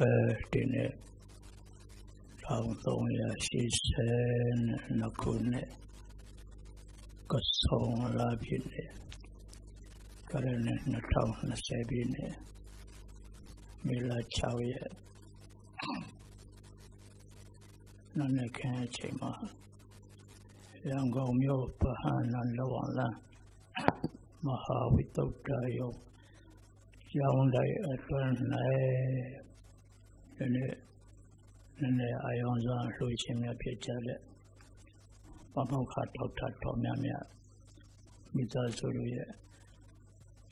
အဲဒီနေ့1382ခုနှစ်ကဆုံးလာပြီလေကရဏ2020ပြည့်နှစ်မေလ6ရက်နနက်ခင်းအချိန်မှာရန်ကုန်မြို့ပဟန်နန်လောလန်မဟာဝိတုဒ္ဓယုံကျောင်းတိုင်းအတွင်း၌ ဒီနေ့နည်းနည်းအယောင်စွာလှူခြင်းများဖြစ်ကြတဲ့ပမောက္ခထောက်ထတော်များများမိသားစုတို့ရဲ့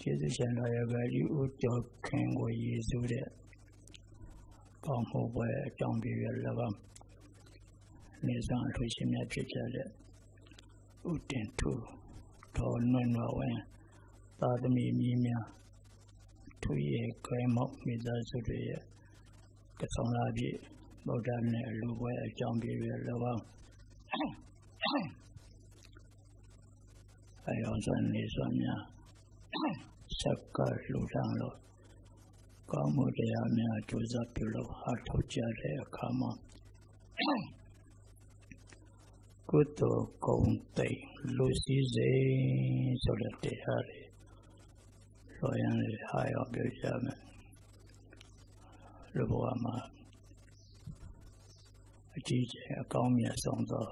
ကျေးဇူးရှင်တော်ရဲ့ဗလီဦးကျော်ခင်ကိုရည်စူးတဲ့ကောင်းမှုပွဲအကြောင်းပြရ၎င်းနေဆောင်လှူခြင်းများဖြစ်ကြတဲ့ဥတင်ထူတော်နွယ်နွယ်ဝင်သာသမီမြင်းများသူရဲ့ကွယ်မောက်မိသားစုတွေရဲ့ ကဆောင်လာပြီဗုဒ္ဓနဲ့လူပွဲအကြောင်းပြရ၎င်းအယောဇန်နေစွာများဆက်ကလူတန်းလို့ကောင်းမှုတရားများကြိုးစားပြု လို့ဟာထုတ်ကြတဲ့အခါမှာကုသိုလ်ကုံတိတ်လူစည်းစိမ်ဆိုတဲ့တရားတွေလောရန်လေးဟာရောက်ပြကြမယ်လူဘဝမှာအကြီးကျယ်အကောင်းမြတ်ဆုံးသော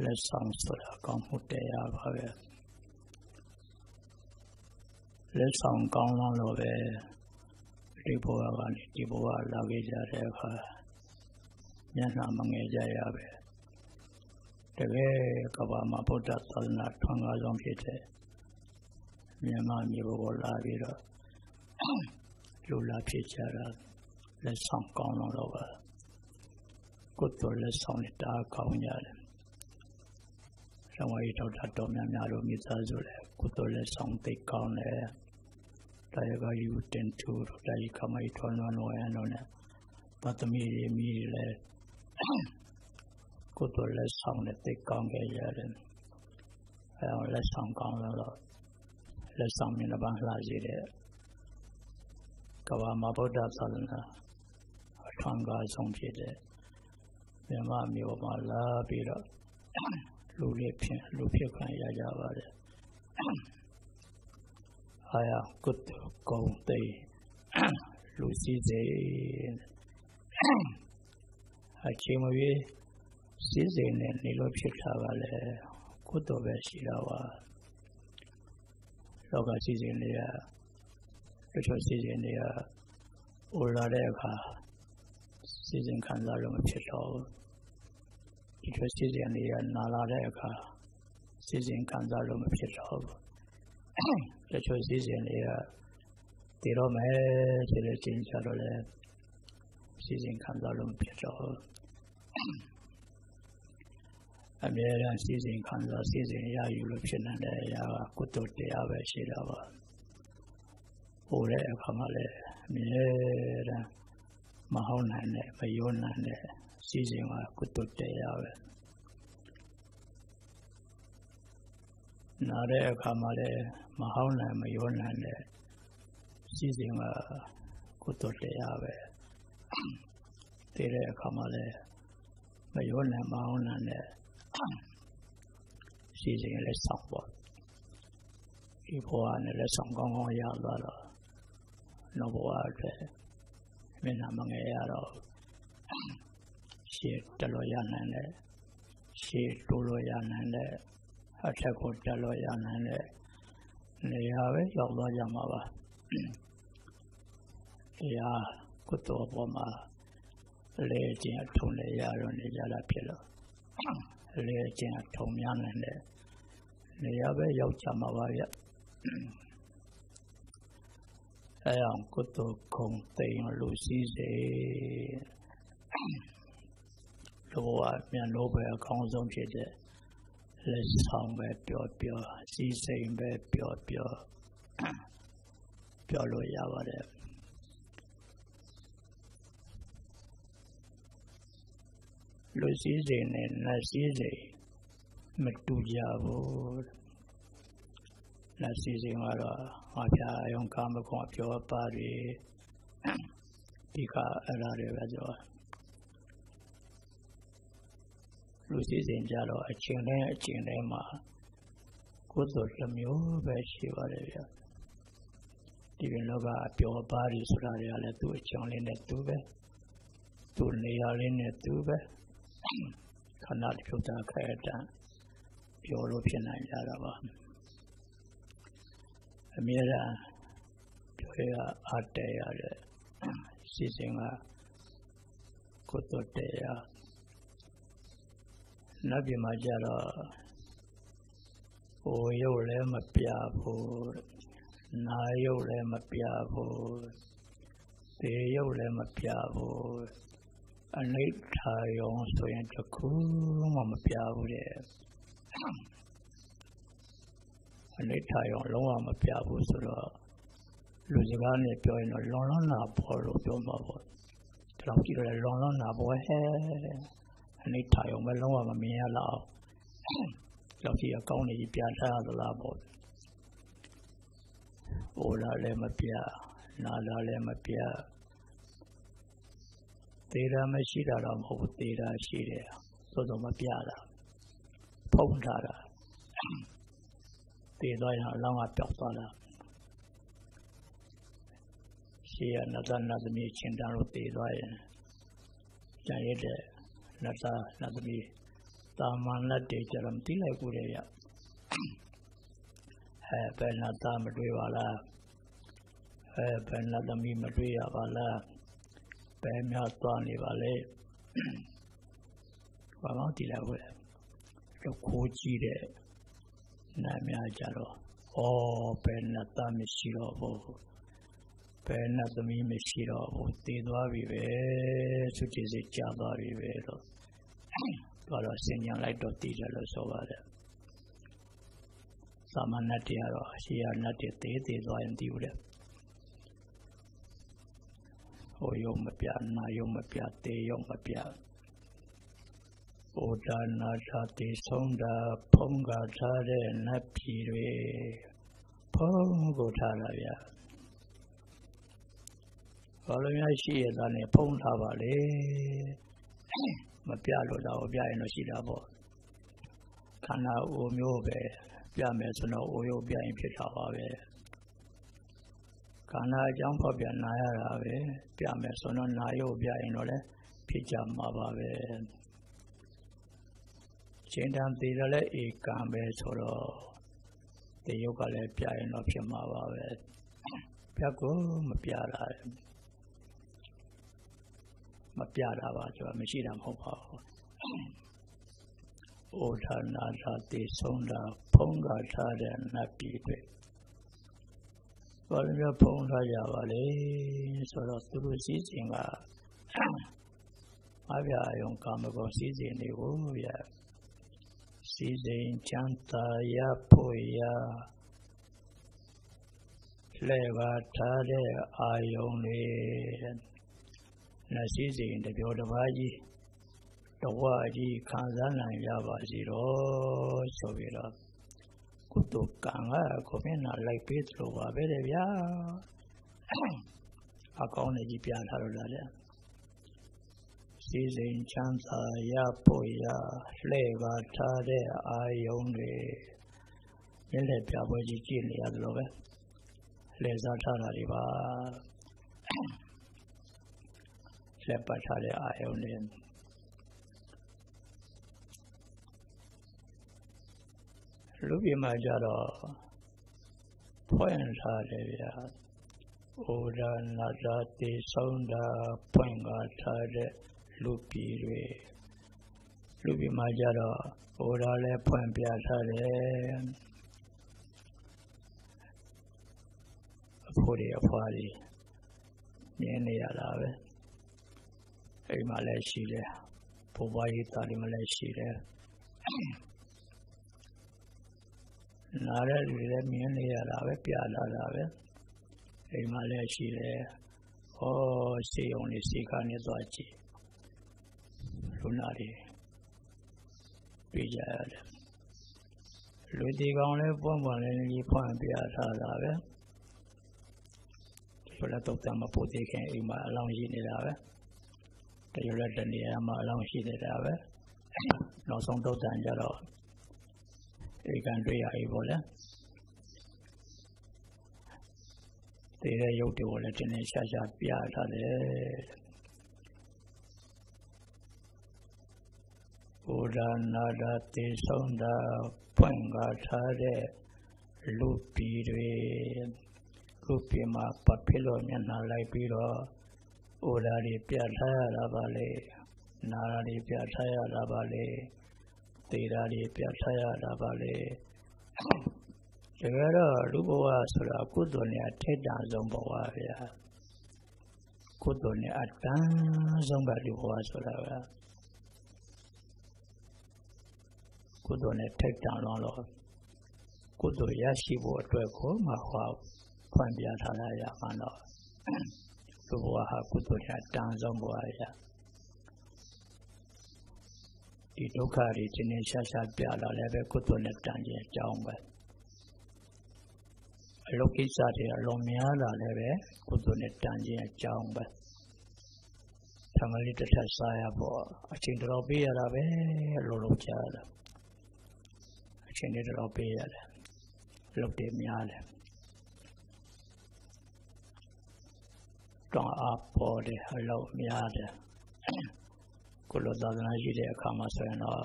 လက်ဆောင်ဆိုတာကောင်းမှုတရားပါပဲလက်ဆောင်ကောင်းလို့ပဲဒီဘဝကနေဒီဘဝလာခဲ့ကြတဲ့အခါမျက်နှာမငယ်ကြရပဲတကယ်ကဘာမှာဗုဒ္ဓသာသနာထွန်းကားဆုံးဖြစ်တဲ့မြန်မာမျိုးကိုလာပြီးတော့လူလာဖြစ်ကြတာ လက်ဆောင်ကောင်းလို့ပါကုသိုလ်လက်ဆောင်နဲ့တာကောင်းကြတယ်။ဆံဝါရီတော်တာတော်များများတို့မိသားစုလည်းကုသိုလ်လက်ဆောင်သိကောင်းတယ်။တရားကယူတင်သူတို့တရားကမိုက်ထွန်းလွန်လွန်ရတော့နဲ့ပတ္တမီရမီလည်းကုသိုလ်လက်ဆောင်နဲ့သိကောင်းခဲ့ရတယ်။အဲအောင်လက်ဆောင်ကောင်းတော့လက်ဆောင်မြင်တဲ့ဘာလှစီတဲ့ကဘာမဗုဒ္ဓသာသနာအ ထွန်းကားဆုံးဖြစ်တဲ့မြန်မာမျိုးမှာလာပြီးတော့လူလေးဖြစ်လူဖြစ်ခံရကြပါတယ်အာယကုတ္တကုံတေလူစည်းစိမ်အချိန်မရွေးစည်းစိမ်နဲ့နေလို့ဖြစ်တာကလည်းကုသိုလ်ပဲရှိတာပါလောကစည်းစိမ်တွေကတချို့စည်းစိမ်တွေကဟိုလာတဲ့အခါ စီစဉ်ခံစားလို့မဖြစ်တော့ဘူးဒီလိုစီစဉ်နေရနာလာတဲ့အခါစီစဉ်ခံစားလို့မဖြစ်တော့ဘူးတချို့စီစဉ်နေရတည်တော့မယ်ဆိုတဲ့ချိန်ကျတော့လေစီစဉ်ခံစားလို့မဖြစ်တော့ဘူးအမြဲတမ်းစီစဉ်ခံစားစီစဉ်ရယူလို့ဖြစ်နေတဲ့အရာကကုသိုလ်တရားပဲရှိတာပါဟိုတဲ့အခါမှာလည်းအမြဲတမ်း မဟုတ်နိုင်တဲ့မယုံနိုင်တဲ့စီစဉ်ကကုသတရားပဲနားတဲ့အခါမှာလည်းမဟုတ်နိုင်မယုံနိုင်တဲ့စီစဉ်ကကုသတရားပဲတည်တဲ့အခါမှာလည်းမယုံနိုင်မဟုတ်နိုင်တဲ့စီစဉ်လည်းဆောင်ပေါ့ဒီဘဝနဲ့လည်းဆောင်ကောင်းကောင်းရသွားတော့နောက်ဘဝအတွက် မျက်နှာမငယ်ရတော့ရှေ့တက်လို့ရနိုင်တဲ့ရှေ့တိုးလို့ရနိုင်တဲ့အထက်ကိုတက်လို့ရနိုင်တဲ့နေရာပဲရောက်သွားကြမှာပါတရားကုသိုလ်ပေါ်မှာလေခြင်းအထုံးနဲ့ရတော့နေကြတာဖြစ်လို့လေခြင်းအထုံးများနိုင်တဲ့နေရာပဲရောက်ကြမှာပါဗျ အဲအောင်ကုသိုလ်ခုံသိမ်လူစည်းစေလောကမြန်လို့ပဲအကောင်းဆုံးဖြစ်တဲ့လက်ဆောင်ပဲပြောပြောစီးစိမ်ပဲပြောပြောပြောလို့ရပါတယ်လူစည်းစိမ်နဲ့နတ်စည်းစိမ်မတူကြဘူးလက်စီစဉ်ကတော့ ငါပြအယုံကာမကွန်ပြောပါရီဒီကအဲ့ဒါတွေပဲပြောလူစည်းစိမ်ကြတော့အချိန်တိုင်းအချိန်တိုင်းမှာကုသိုလ်တစ်မျိုးပဲရှိပါတယ်ဗျာဒီပြင်လောကအပျော်ပါးတွေဆိုတာတွေကလည်းသူ့အကြောင်းလေးနဲ့သူပဲသူ့နေရာလေးနဲ့သူပဲခန္ဓာတစ်ခုတည်းခဲတန်းပြောလို့ဖြစ်နိုင်ကြတာပါ အမြဲတမ်းပြောရအတရတဲ့စီစဉ်ကကုသိုလ်တရားနတ်ပြည်မှာကြတော့ဟိုရုပ်လည်းမပြဘူးနာရုပ်လည်းမပြဘူးသေရုပ်လည်းမပြဘူးအနိဋ္ဌာယုံဆိုရင်တခုမှမပြဘူးတဲ့ အနိဋ္ဌာယုံလုံးဝမပြဘူးဆိုတော့လူစကားနဲ့ပြောရင်တော့လွန်လွန်နာပေါ်လို့ပြောမှာပေါ့ဒီလောက်ကြည့်တော့လွန်လွန်နာပေါ်ဟဲအနိဋ္ဌာယုံပဲလုံးဝမမြင်ရလောက်ကြောက်ကြည့်အကောင်းနေကြီးပြထားသလားပေါ့။အိုလာလည်းမပြနာလာလည်းမပြသေးတာမရှိတာတော့မဟုတ်ဘူးသေးတာရှိတယ်သို့သောမပြတာဖုံးထားတာ သေသွားရင်အလောင်းကပျောက်သွားတာရှေးကနတ်သားနတ်သမီးချင်းတန်းလို့သေသွားရင်ကျန်ရတဲ့နတ်သားနတ်သမီးတာမန်လက်တွေကြတော့မသိလိုက်ဘူးလေရအဲဘယ်နတ်သားမတွေ့ပါလားအဲဘယ်နတ်သမီးမတွေ့ရပါလားဘယ်များသွားနေပါလဲဘာမှသိလိုက်ဘူးလေတော့ခိုးကြည့်တဲ့ နာမည်ကြတော့ဩဘယ်နတ်သားမရှိတော့ဘူးဘယ်နတ်သမီးမရှိတော့ဘူးတည်သွားပြီပဲသူတည်စိတ်ကြာသွားပြီပဲတော့တော့တော့ဆင်ញံလိုက်တော့တည်တယ်လို့ဆိုပါတယ်သာမဏေတရားတော့အရှိရနတ်တွေသေးသေးသွားရင်တည်ဦးတယ်ဟိုယုံမပြနာယုံမပြတေယုံမပြဩ ဒါနာသာတေဆုံးတာဖုံးကားထားတဲ့နတ်ပြည်တွေဖုံးကိုထားတာဗျာဘာလို့များရှိရတာနဲ့ဖုံးထားပါလေမပြလို့တော့ပြရင်တော့ရှိတာပေါ့ခန္ဓာအိုမျိုးပဲပြမယ်ဆိုတော့အိုရုပ်ပြရင်ဖြစ်တာပါပဲခန္ဓာအကြောင်းဖော်ပြနာရတာပဲပြမယ်ဆိုတော့နာရုပ်ပြရင်တော့လည်းဖြစ်ကြမှာပါပဲ ချိန်တန်သေးတယ်လည်းဧကံပဲဆိုတော့တေယုတ်ကလည်းပြရင်တော့ဖြစ်မှာပါပဲပြကိုမပြတာမပြတာပါဆိုတာမရှိတာမဟုတ်ပါဘူးဩထာနာသာတေဆုံးတာဖုံးကားထားတဲ့နတ်ပြည်တွေဘာလို့များဖုံးထားကြပါလဲဆိုတော့သူတို့စည်းစိမ်ကအပြာယုံကာမဂုဏ်စည်းစိမ်တွေကိုရ စည်းစိမ်ချမ်းသာရဖို့ရလဲပါထားတဲ့အာယုံတွေနတ်စည်းစိမ်တပြောတစ်ပါးကြီးတဝါကြီးခံစားနိုင်ကြပါစေတော့ဆိုပြီးတော့ကုသိုလ်ကံကကိုမျက်နှာလိုက်ပေးသလိုပါပဲတဲ့ဗျာအကောင်းနေကြီးပြန်ထားလို့လားလေ စီစဉ်ချမ်းသာရဖို့ရလှဲ့ပါထားတဲ့အာယုံတွေမျက်လက်ပြပွဲကြီးကြည့်နေရသလိုပဲလှည့်စားထားတာတွေပါလက်ပတ်ထားတဲ့အာယုံတွေလူပြည်မှာကြတော့ဖွင့်ထားတယ်ဗျာဩဒါနာသာတေဆုံးတာဖွင့်ကားထားတဲ့ လူပြည်တွေလူပြည်မှာကြတော့ဩဒါလည်းဖွင့်ပြထားတယ်အဖိုးတွေအဖွားတွေမြင်နေရတာပဲအိမ်မှာလည်းရှိတယ်ဘုရားရေးသားတွေမှာလည်းရှိတယ်နားတဲ့လူတွေလည်းမြင်နေရတာပဲပြလာတာပဲအိမ်မှာလည်းရှိတယ်ဟောစေုံလေးစေခါနဲ့သွားကြည့် လူနာတွေပြကြရတယ်လူဒီကောင်လည်းပွန့်ပွန့်လေးကြီးဖွင့်ပြထားတာပဲလူဆိုတော့တုတ်တမပို့သေးခင်အိမ်မှာအလောင်းရှိနေတာပဲတရလက်တနေရာမှာအလောင်းရှိနေတာပဲနောက်ဆုံးတုတ်တန်ကြတော့ဧကန်တွေ့ရပြီပေါ့လေတည်တဲ့ရုပ်တွေကိုလည်းတင်းတင်းရှားရှားပြထားတယ် ဘုရားနာတာတေဆုံးတာဖွင့်ကားထားတဲ့လူပြည်တွေလူပြည်မှာပဖိလို့မျက်နှာလိုက်ပြီးတော့ဩရာတွေပြထားရတာပါလေနာရာတွေပြထားရတာပါလေသေရာတွေပြထားရတာပါလေတကယ်တော့လူဘဝဆိုတာကုသိုလ်နဲ့ထိတ်တန့်ဆုံးဘဝဗျာကုသိုလ်နဲ့အတန်းဆုံးကလူဘဝဆိုတာဗျာ ကုသိုလ်နဲ့ထိတ်တန့်လုံးလို့ကုသိုလ်ရရှိဖို့အတွက်ကိုမှဟောဖွင့်ပြထားရရမှာတော့လူဘဝဟာကုသိုလ်နဲ့အတန်းဆုံးဘဝဗျာဒီဒုက္ခတွေခြင်းနဲ့ရှားရှားပြလာလည်းပဲကုသိုလ်နဲ့တန်ခြင်းအကြောင်းပဲအလုကိစ္စတွေအလွန်များလာလည်းပဲကုသိုလ်နဲ့တန်ခြင်းအကြောင်းပဲသမလိတစ်ထပ်စားရဖို့အချိန်တော်ပေးရတာပဲလို့လို့ကြားတယ် အချိန်တွေတော်ပေးရတယ်လုတ်တယ်များတယ်တောင်းအပေါ်တယ်အလုပ်များတယ်ကိုလိုသာသနာရှိတဲ့အခါမှာဆိုရင်တော့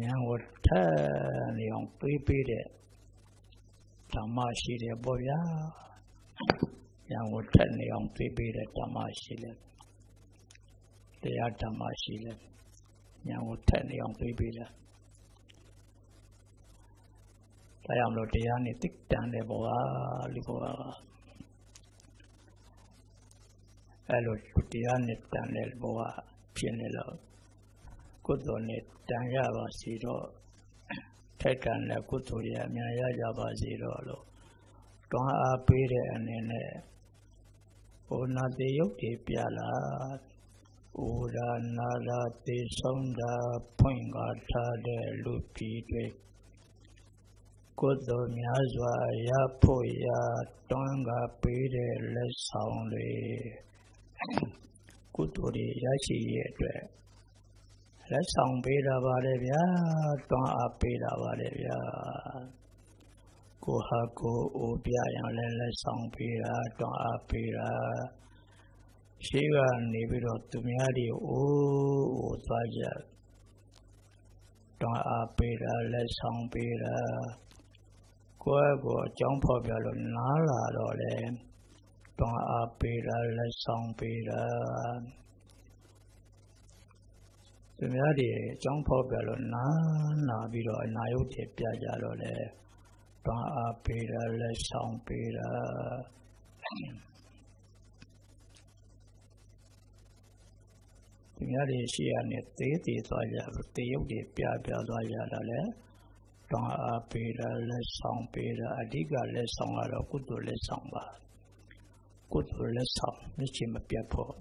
ဉာဏ်ကိုထက်နေအောင်ပေးပေးတဲ့ဓမ္မရှိတယ်ပေါ့ဗျာဉာဏ်ကိုထက်နေအောင်ပေးပေးတဲ့ဓမ္မရှိတယ်တရားဓမ္မရှိတယ်ဉာဏ်ကိုထက်နေအောင်ပေးပေးတယ် ဒါကြောင့်မလို့တရားနဲ့တိတ်တန်တဲ့ဘဝလူဘဝအဲ့လိုတရားနဲ့တန်တဲ့ဘဝဖြစ်နေတော့ကုသိုလ်နဲ့တန်ရပါစီတော့ထိုက်ကံနဲ့ကုသိုလ်ရအများရကြပါစီတော့လို့တွန်းအားပေးတဲ့အနေနဲ့ဘုနာတိယုတ်တွေပြလာဥဒါနာရာတေဆုံးတာဖွင့်ကားထားတဲ့လူပြည်တွေ ကုသိုလ်များစွာရဖို့ရတွန်းကားပေးတဲ့လက်ဆောင်တွေကုသိုလ်တွေရရှိရဲ့အတွက်လက်ဆောင်ပေးတာပါလေဗျာတွန်းအားပေးတာပါလေဗျာကိုဟာကိုအိုပြရင်လည်းလက်ဆောင်ပေးတာတွန်းအားပေးတာရှိကနေပြီးတော့သူများတွေအိုးအိုသွားကြတွန်းအားပေးတာလက်ဆောင်ပေးတာ ကိုယ့်ကိုအကြောင်းဖော်ပြလို့နားလာတော့လေတွန်းအားပေးတာလက်ဆောင်ပေးတာသူများတွေအကြောင်းဖော်ပြလို့နာနာပြီးတော့အနာယုတ်တွေပြကြတော့လေတွန်းအားပေးတာလက်ဆောင်ပေးတာသူများတွေရှိရနဲ့သေးသေးသွားကြလို့တေရုပ်တွေပြပြသွားကြတော့လေ တွန်းအားပေးတာလက်ဆောင်ပေးတာအဓိကလက်ဆောင်ကတော့ကုသိုလ်လက်ဆောင်ပါကုသိုလ်လက်ဆောင်မရှိမပြတ်ဖို့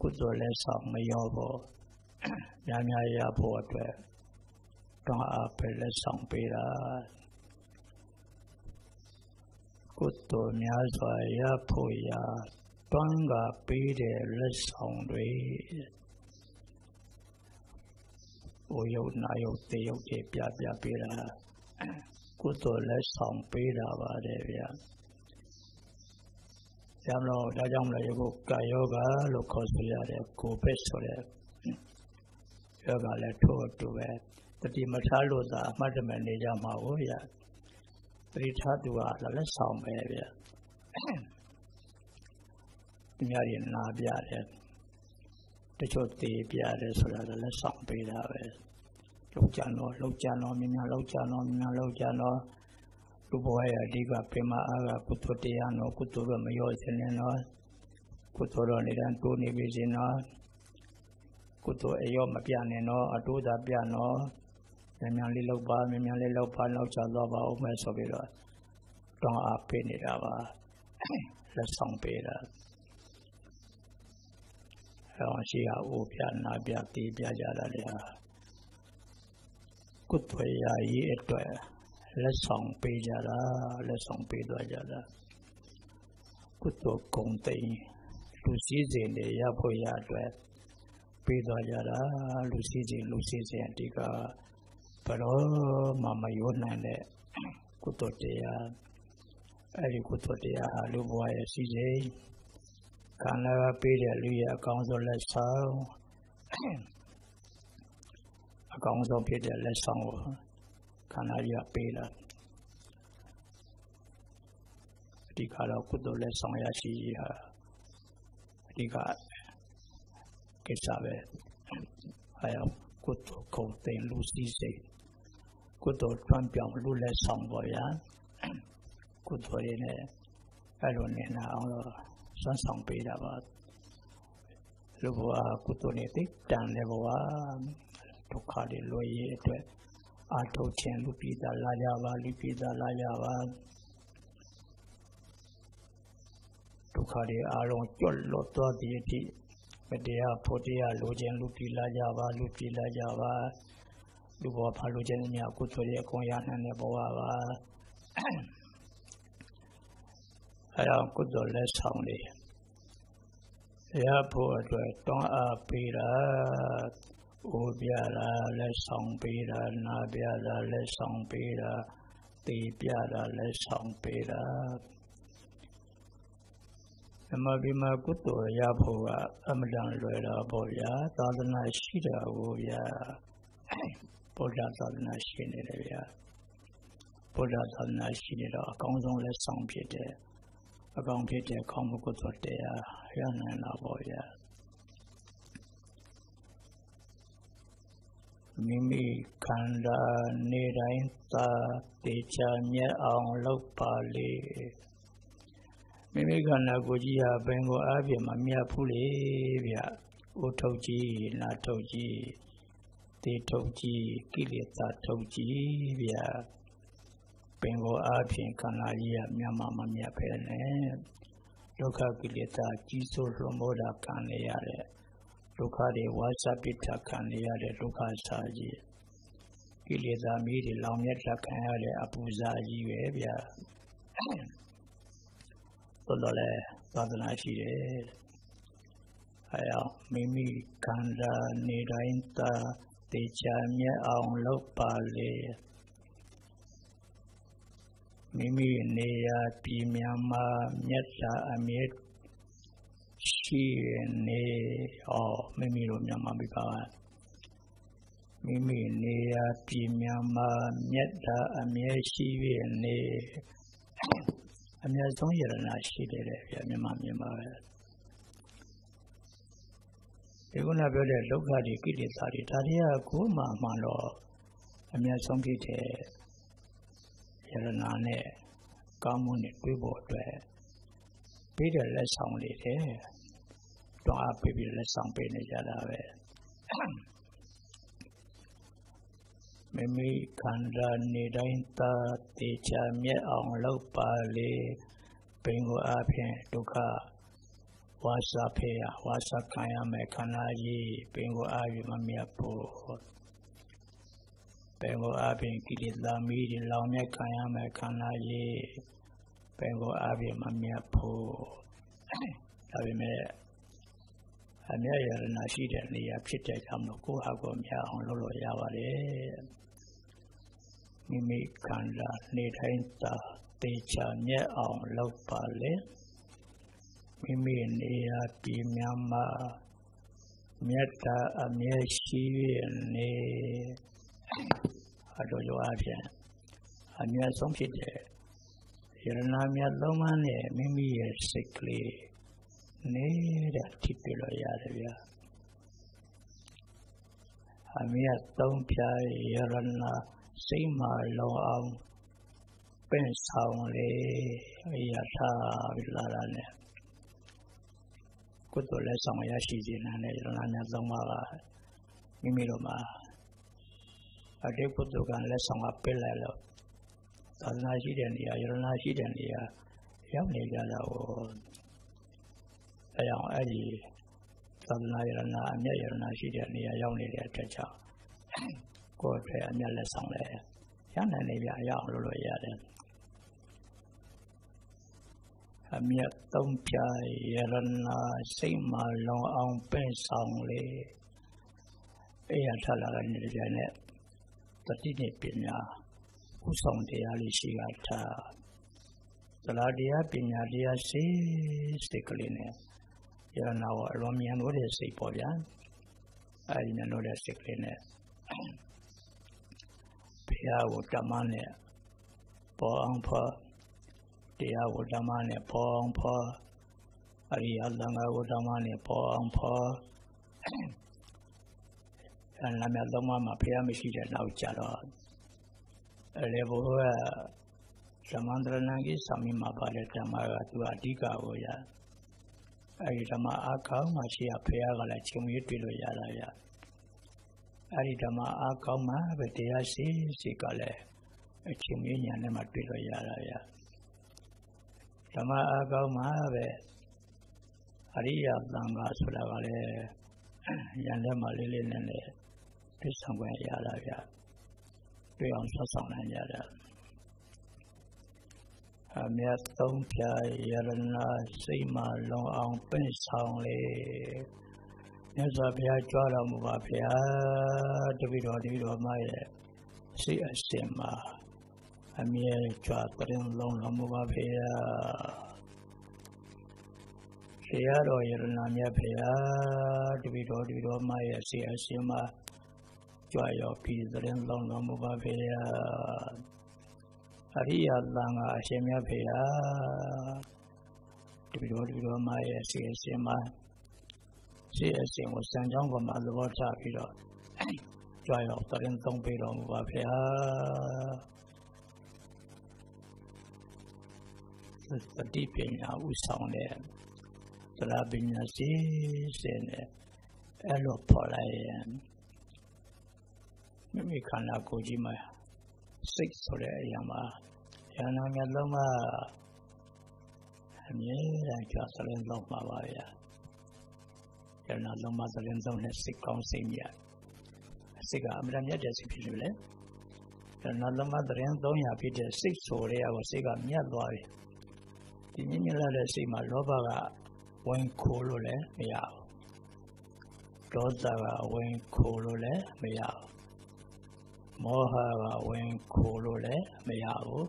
ကုသိုလ်လက်ဆောင်မရောဖို့များများရဖို့အတွက်တွန်းအားပေးလက်ဆောင်ပေးတာကုသိုလ်များစွာရဖို့ရတွန်းကပေးတဲ့လက်ဆောင်တွေ ဘိုးယုတ်နာယုတ်တေယုတ်တွေပြပြပေးတာကုသိုလ်လက်ဆောင်ပေးတာပါတယ်ဗျာဆရာမလို့ဒါကြောင့်မလို့ယခုကာယောဂလို့ခေါ်ဆိုရတယ်ကိုပဲဆိုတဲ့ယောဂလည်းထို့အတူပဲတတိမထားလို့သာအမှတ်တမဲ့နေကြမှာဟုတ်ရတတိထားသူကလည်းဆောင်ပဲဗျဒီများရင်နာပြတယ် တချို့သေးပြတယ်ဆိုတာလည်းဆောင်ပေးတာပဲလောက်ကြတော့လောက်ကြတော့မြင်များလောက်ကြတော့မြင်များလောက်ကြတော့လူဘဝရဲ့အဓိကပြမအားကကုသိုလ်တရားနော်ကုသိုလ်ကမရောစနေနော်ကုသိုလ်တော်နေတန်းတိုးနေပြီစင်နော်ကုသိုလ်အရောမပြနဲ့နော်အတိုးသာပြနော်မြန်မြန်လေးလောက်ပါမြန်မြန်လေးလောက်ပါလောက်ချသွားပါဦးမယ်ဆိုပြီးတော့တောင်းအားပေးနေတာပါလက်ဆောင်ပေးတာ အဲအောင်ရှိရအိုပြနာပြတီးပြကြတာလေဟာကုသိုလ်ရာကြီးအတွက်လက်ဆောင်ပေးကြတာလက်ဆောင်ပေးသွားကြတာကုသိုလ်ဂုဏ်သိမ်လူစည်းစိမ်တွေရဖို့ရအတွက်ပေးသွားကြတာလူစည်းစိမ်လူစည်းစိမ်အတိကဘရောမှမယိုးနိုင်တဲ့ကုသိုလ်တရားအဲ့ဒီကုသိုလ်တရားဟာလူဘဝရဲ့စည်းစိမ် ခန္ဓာကပေးတဲ့လူရဲ့အကောင်းဆုံးလက်ဆောင်အကောင်းဆုံးဖြစ်တဲ့လက်ဆောင်ကိုခန္ဓာကြီးကပေးလာအဓိကတော့ကုသိုလ်လက်ဆောင်ရရှိရေးဟာအဓိကကိစ္စပဲအဲကုသိုလ်ကုန်တဲ့လူစည်းစိမ်ကုသိုလ်ထွန်းပြောင်းလူလက်ဆောင်ပေါ်ရကုသိုလ်ရင်းနဲ့အဲ့လိုနေနာအောင်တော့ စွမ်းဆောင်ပေးတာပါလူဘဝကုသိုလ်နဲ့တိတ်တန်တဲ့ဘဝဒုက္ခတွေလွယ်ရေးအတွက်အာထုတ်ခြင်းလူပြည်သားလာကြပါလူပြည်သားလာကြပါဒုက္ခတွေအလုံးကျွတ်လွတ်သွားသည့်အထိမတရားဖို့တရားလိုခြင်းလူပြည်လာကြပါလူပြည်လာကြပါလူဘဝဖာလိုခြင်းများကုသိုလ်ရဲ့အကုန်ရနိုင်တဲ့ဘဝပါ အဲဒါကုသိုလ်လက်ဆောင်တွေရဖို့အတွက်တွန်းအားပေးတာအိုပြတာလက်ဆောင်ပေးတာနာပြတာလက်ဆောင်ပေးတာတေပြတာလက်ဆောင်ပေးတာဓမ္မပိမကုသိုလ်ရဖို့ကအမတန်လွယ်တာပေါ့ဗျာသာသနာရှိတာကိုဗျာဗုဒ္ဓသာသနာရှိနေတယ်ဗျာဗုဒ္ဓသာသနာရှိနေတော့အကောင်းဆုံးလက်ဆောင်ဖြစ်တယ် အကောင်ဖြစ်တဲ့ကောင်းမှုကုသိုလ်တရားရနိုင်တာပေါ့ဗျာမိမိခန္ဓာနေတိုင်းသာတေချာမြတ်အောင်လုပ်ပါလေမိမိခန္ဓာကိုယ်ကြီးဟာဘယ်ကိုအားဖြင့်မမြတ်ဘူးလေဗျဥထုတ်ကြီးနာထုတ်ကြီးတေထုတ်ကြီးကိလေသာထုတ်ကြီးဗျ ပင်ကိုအားဖြင့်ခန္ဓာကြီးကမြတ်မှမမြတ်ပဲနဲ့ဒုက္ခကိလေသာကြီးစိုးလွန်မိုးတာခံရတဲ့ဒုက္ခတွေဝါစာပိဋကခံရတဲ့ဒုက္ခစာကြီးကိလေသာမီးတွေလောင်မြတ်တာခံရတဲ့အပူဇာကြီးပဲဗျာတော်တော်လဲသာသနာရှိတယ်အဲအောင်မိမိခန္ဓာနေတိုင်းသာတေချာမြတ်အောင်လုပ်ပါလေ မိမိနေရာပြည်မြန်မာမြတ်တာအမြဲရှိနေဩမိမိတို့မြန်မာမိဘမိမိနေရာပြည်မြန်မာမြတ်တာအမြဲရှိနေအမြဲဆုံးယရနာရှိတယ်ဗျာမြန်မာမြန်မာပဲဒီကုနာပြောတဲ့ဒုက္ခတွေကိလေသာတွေဒါတွေကကိုယ်မှမှတော့အမြဲဆုံးဖြစ်တဲ့ ယရနာနဲ့ကောင်းမှုနဲ့တွေးဖို့အတွက်ပေးတဲ့လက်ဆောင်တွေတဲ့တော့အပေးပြီးလက်ဆောင်ပေးနေကြတာပဲမိမိခန္ဓာနေတိုင်းသာတေချာမြတ်အောင်လုပ်ပါလေဘိင်ကိုအဖြစ်ဒုက္ခဝါစာဖေယဝါစာခံရမယ်ခန္ဓာကြီးဘိင်ကိုအဖြစ်မမြတ်ဖို့ ဘယ်ကိုအပြင်ကိလေသာမီးတွေလောင်မြဲခံရမယ်ခန္ဓာကြီးဘယ်ကိုအပြင်မမြတ်ဖို့ဒါပေမဲ့အမြဲရနာရှိတဲ့နေရာဖြစ်တဲ့ကြောင့်မို့ကိုယ့်ဟာကိုယ်မြတ်အောင်လုပ်လို့ရပါတယ်မိမိခန္ဓာနေတိုင်းသာတေချာမြတ်အောင်လုပ်ပါလေမိမိနေရာပြည်များမှာမြတ်တာအမြဲရှိနေ အတော်ရောအဖြစ်အမြတ်ဆုံးဖြစ်တဲ့ယရနာမြတ်သုံးပါးနဲ့မိမိရဲ့စိတ်ကလေးနေတဲ့ထိပ်ပြလို့ရတယ်ဗျာအမြတ်သုံးဖြာယရနာစိတ်မှလုံအောင်ပင့်ဆောင်လေအရာထားပြီးလာတာနဲ့ကုသိုလ်လက်ဆောင်ရရှိခြင်းနဲ့ယရနာမြတ်သုံးပါးကမိမိတို့မှာ အတိတ်ပုတ္တကလက်ဆောင်ကပြစ်လိုက်လို့သာသနာရှိတဲ့နေရာယရနာရှိတဲ့နေရာရောက်နေကြတာကိုအဲအောင်အဲ့ဒီသာသနာယရနာအမျက်ယရနာရှိတဲ့နေရာရောက်နေတဲ့အတွက်ကြောင့်ကိုယ်အတွက်အမျက်လက်ဆောင်လဲရနိုင်နေပြရအောင်လို့လို့ရတယ်အမြတ်သုံးဖြာယရနာစိတ်မှလုံအောင်ပင့်ဆောင်လေအဲ့ရထလာတဲ့နေရာနဲ့ တတိနဲ့ပညာဥဆောင်တရားလေးရှိတာထားသလားတရားပညာတရားစိစိတ်ကလေးနဲ့ယရနာကိုအလွန်မြန်လို့တဲ့စိတ်ပေါ်ဗျာအဲ့ဒီနဲ့လို့တဲ့စိတ်ကလေးနဲ့ဘုရားကိုတမန်နဲ့ပေါ်အောင်ဖို့တရားကိုဓမ္မနဲ့ပေါ်အောင်ဖို့အရိယသံဃာကိုဓမ္မနဲ့ပေါ်အောင်ဖို့ အဲနာမည်သုံးပါးမှာဘုရားမရှိတဲ့နောက်ကြတော့အဲလေဘုရားသမန္တရဏကိသမိမှာပါတဲ့ဓမ္မကသူအဓိကကိုရအဲဒီဓမ္မအားကောင်းမှရှိရဘုရားကလည်းချိန်မွေးတွေ့လို့ရတာရအဲဒီဓမ္မအားကောင်းမှပဲတရားရှိရှိကလည်းအချိန်မွေးညာနဲ့မှတွေ့လို့ရတာရဓမ္မအားကောင်းမှပဲအရိယသံဃာဆိုတာကလည်းရန်ထဲမှာလေးလေးန က်နက်သိဆောင်ခွင့်ရတာဗျတွေ့အောင်ဆက်ဆောင်နိုင်ကြတာအမြတ်သုံးဖြာယရနာစိတ်မှလုံအောင်ပင့်ဆောင်လေမြတ်စွာဘုရားကြွားတော်မူပါဗျာတပိတော်တပိတော်မရဲ့စိတ်အစဉ်မှာအမြဲကြွားတရင်လုံးတော်မူပါဗျာဆရာတော်ယရနာမြတ်ဖေဟာတပိတော်တပိတော်မရဲ့စိတ်အစဉ်မှာ ကြွရောက်ပြီးသရင်လုံးတော်မူပါဖေယအရိယသံဃာအရှင်မြတ်ဖေယတပည့်တော်တပည့်တော်မရဲ့စေအရှင်မှာစေအရှင်ကိုစံကြောင်းပေါ်မှာသဘောချပြီးတော့ကြွရောက်သရင်သုံးပေးတော်မူပါဖေယသတိပညာဥဆောင်တဲ့သရပညာစီစေနဲ့အဲ့လိုပေါ်လာရင် မိမိခန္ဓာကိုယ်ကြီးမှာစိတ်ဆိုတဲ့အရာမှာဉာဏ်မျက်လုံးကအမြဲတမ်းကြွစလင်းလုံးမှာပါဗျာဉာဏ်လုံးမှာစလင်းလုံးနဲ့စိတ်ကောင်းစိတ်မြတ်စိတ်ကအမြဲမြတ်တဲ့စိတ်ဖြစ်လို့လေဉာဏ်လုံးမှာတရင်300ဖြစ်တဲ့စိတ်ဆိုတဲ့အကိုစိတ်ကမြတ်သွားပြီဒီမြင့်မြတ်လာတဲ့စိတ်မှာလောဘကဝင်ခိုးလို့လည်းမရဘူးဒေါသကဝင်ခိုးလို့လည်းမရဘူး မောဟကဝင်ခိုးလို့လည်းမရဘူး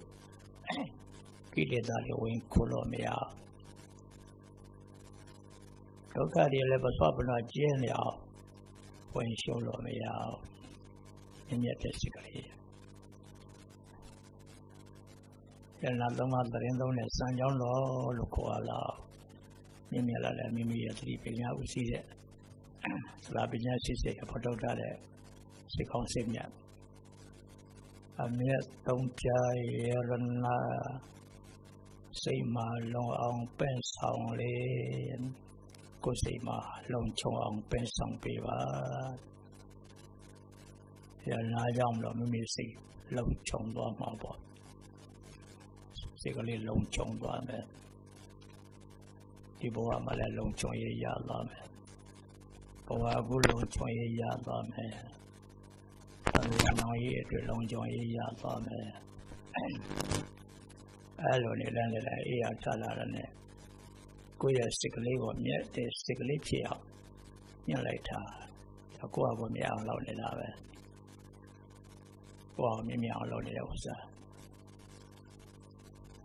ကိလေသာတွေဝင်ခိုးလို့မရဒုက္ခတွေလည်းပစွပနာကျင်းနေအောင်ဝင်ရှုံးလို့မရဘူးမြင့်တဲ့စိတ်ကလေးရဏသုံးပါးတရင်သုံးနဲ့စံကြောင်းတော်လို့ခေါ်ရလားမြင့်မြတ်လာတဲ့မိမိရဲ့သတိပညာဥသိတဲ့သလာပညာရှိစေဖော်ထုတ်တဲ့စိတ်ကောင်းစိတ်မြတ် အမြတ်သုံးပြရရနာစိတ်မှလုံအောင်ပင့်ဆောင်လေကိုယ်စိတ်မှလုံခြုံအောင်ပင့်ဆောင်ပေးပါရနာကြောင့်တော့မိမိစိတ်လုံခြုံသွားမှာပေါ့စိတ်ကလေးလုံခြုံသွားမယ်ဒီဘဝမှာလည်းလုံခြုံရေးရသွားမယ်ဘဝအခုလုံခြုံရေးရသွားမယ် သာသနာရေးအတွက်လုံးကြုံရေးရသွားမယ်အဲလိုနေလည်းလည်းအေးရချလာတဲ့နဲ့ကိုယ့်ရဲ့စိတ်ကလေးကိုမြတ်တဲ့စိတ်ကလေးဖြစ်အောင်ညှက်လိုက်တာကိုယ့်အကိုမြတ်အောင်လုပ်နေတာပဲကိုယ့်အောင်မြင်မြအောင်လုပ်နေတဲ့ဥစ္စာ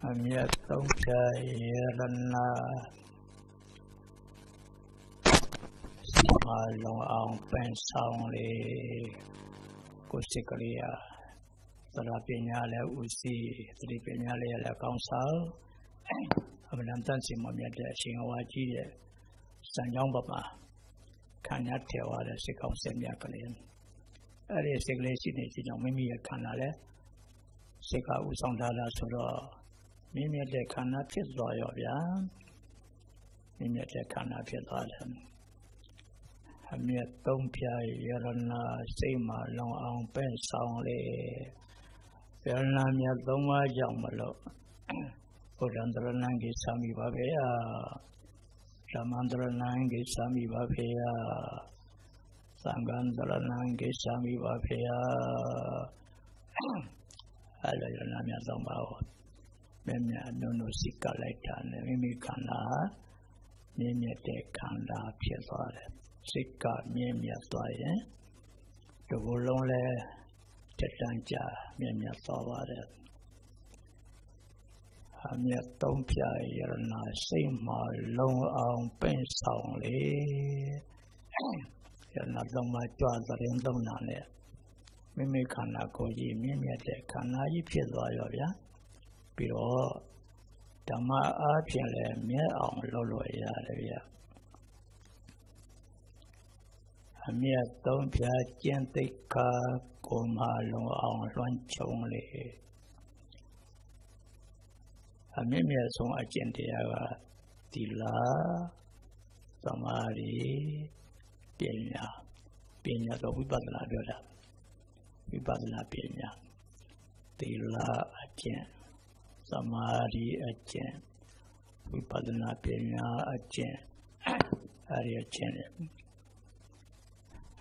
အမြတ်သုံးဖြာယရနာစီမလုံအောင်ပန်းဆောင်လေ ကိုယ်စိတ်ကလေးဟာသရပညာလည်းဥစီသတိပညာလည်းလည်းကောင်းဆောင်အမှန်တန်စီမမြတ်တဲ့အရှင်ဟောကြီးရဲ့စံကြောင်းပမာခန္ဓာထေဝါတဲ့စိတ်ကောင်းစိတ်မြတ်ကလေးအဲ့ဒီစိတ်ကလေးရှိနေခြင်းကြောင့်မိမိရဲ့ခန္ဓာလည်းစိတ်ကဥဆောင်ထားတာဆိုတော့မိမိရဲ့ခန္ဓာဖြစ်သွားရောဗျာမိမိရဲ့ခန္ဓာဖြစ်သွားတယ် အမြတ်သုံးဖြာယရနာစိတ်မှလုံအောင်ပင့်ဆောင်လေယရနာမြတ်သုံးပါးကြောင့်မလို့ဘုရားတရဏံကိသမိပါဘေယသမန္တရဏံကိသမိပါဘေယသံဃံတရဏံကိသမိပါဘေယအဲ့လိုယရနာမြတ်သုံးပါးကိုမြတ်မြတ်နုံနုံစိတ်ကလိုက်တာနဲ့မိမိခန္ဓာမြင့်မြတ်တဲ့ခန္ဓာဖြစ်သွားတယ် စိတ်ကမြင့်မြတ်သွားရင်ဒီဘလုံးလဲတက်တန်းကြမြင့်မြတ်သွားပါတယ်အမြတ်သုံးဖြာရဏစိတ်မှာလုံအောင်ပင့်ဆောင်လေရဏသုံးမှာကြွသတင်းသုံးနာနဲ့မိမိခန္ဓာကိုယ်ကြီးမြင့်မြတ်တဲ့ခန္ဓာကြီးဖြစ်သွားရောဗျာပြီးတော့ဓမ္မအားဖြင့်လည်းမြတ်အောင်လုပ်လို့ရတယ်ဗျာ အမြတ်သုံးဖြာကျင့်သိက္ခာကိုယ်မှာလုံအောင်လွှမ်းခြုံလေအမြင့်မြတ်ဆုံးအကျင့်တရားကသီလသမာဓိပညာပညာတော့ဝိပဿနာပြောတာဝိပဿနာပညာသီလအကျင့်သမာဓိအကျင့်ဝိပဿနာပညာအကျင့်အဲဒီအကျင့်လေ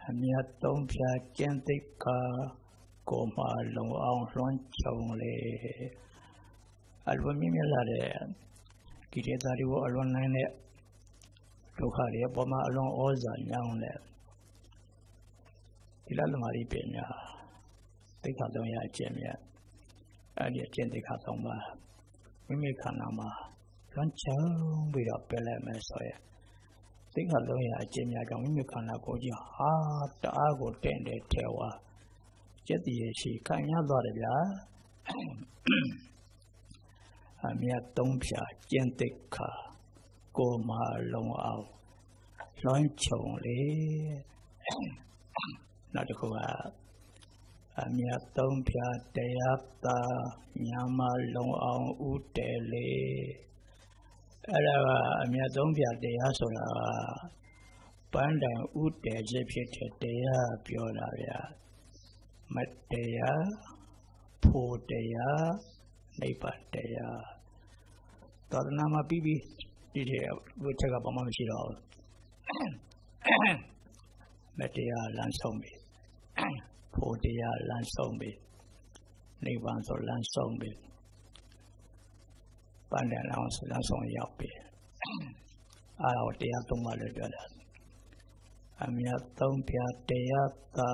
အမြတ်သုံးဖြာကျင့်သိက္ခာကိုမှလုံအောင်လွှမ်းခြုံလေအလွန်မြင့်မြတ်လာတဲ့ကိရိတာတွေကိုအလွန်နိုင်တဲ့ဒုက္ခတွေအပေါ်မှာအလွန်ဩဇာညောင်းတဲ့ဒီလသမာဓိပညာသိက္ခာသုံးရအကျင့်မြတ်အဲ့ဒီအကျင့်သိက္ခာသုံးပါမိမိခန္ဓာမှာလွန်ချုံပြီးတော့ပြလဲမယ်ဆိုရင် သိက္ခာသုံးရအကျင့်မြတ်ကြောင့်မိမိခန္ဓာကိုယ်ကြီးဟာတအားကိုတင့်တယ်ထဲဝါကျက်တည်ရှိခံရသွားတယ်ဗျာအမြတ်သုံးဖြာကျင့်သိက္ခာကိုမလုံအောင်လွှမ်းခြုံလေနောက်တစ်ခုကအမြတ်သုံးဖြာတရားသာညာမလုံအောင်ဥတည်လေ အဲ့ဒါကအမြတ်သုံးဖြာတရားဆိုတာကပန်းတိုင်ဥတည်ခြင်းဖြစ်တဲ့တရားပြောတာဗျာမတရားဖို့တရားနိဗ္ဗာန်တရားသာသနာမှာပြီးပြီးဒီတဲ့ဝိချက်ကဘာမှမရှိတော့ဘူးမတရားလမ်းဆုံးပြီဖို့တရားလမ်းဆုံးပြီနိဗ္ဗာန်ဆိုလမ်းဆုံးပြီ ပန်းတယ်လောင်းဆိုလမ်းဆုံးရောက်ပြီအားတော့တရားသုံးပါလို့ပြောတာအမြတ်သုံးပြတရားသာ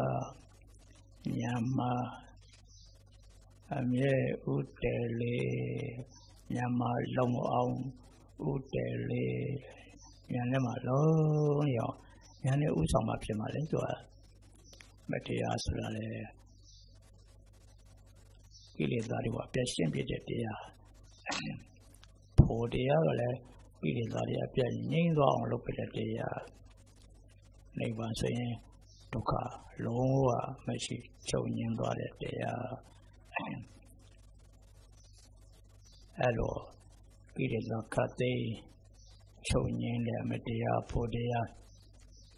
ညာမှာအမြဲဥတည်လေညာမှာလုံအောင်ဥတည်လေညာနဲ့မှာလုံးရောညာနဲ့ဥဆောင်မှာဖြစ်မှာလေသူကမတရားဆိုတာလေကိလေသာတွေကပြည့်ရှင်းပြတဲ့တရား ဖို့တရားကလည်းကိလေသာတွေအပြည့်ငြိမ်းသွားအောင်လုပ်ပြတဲ့တရားနိဗ္ဗာန်ဆိုရင်ဒုက္ခလုံးဝမရှိချုပ်ငြင်းသွားတဲ့တရားအဲ့လိုကိလေသာခတ်သိချုပ်ငြင်းတဲ့မတရားဖို့တရား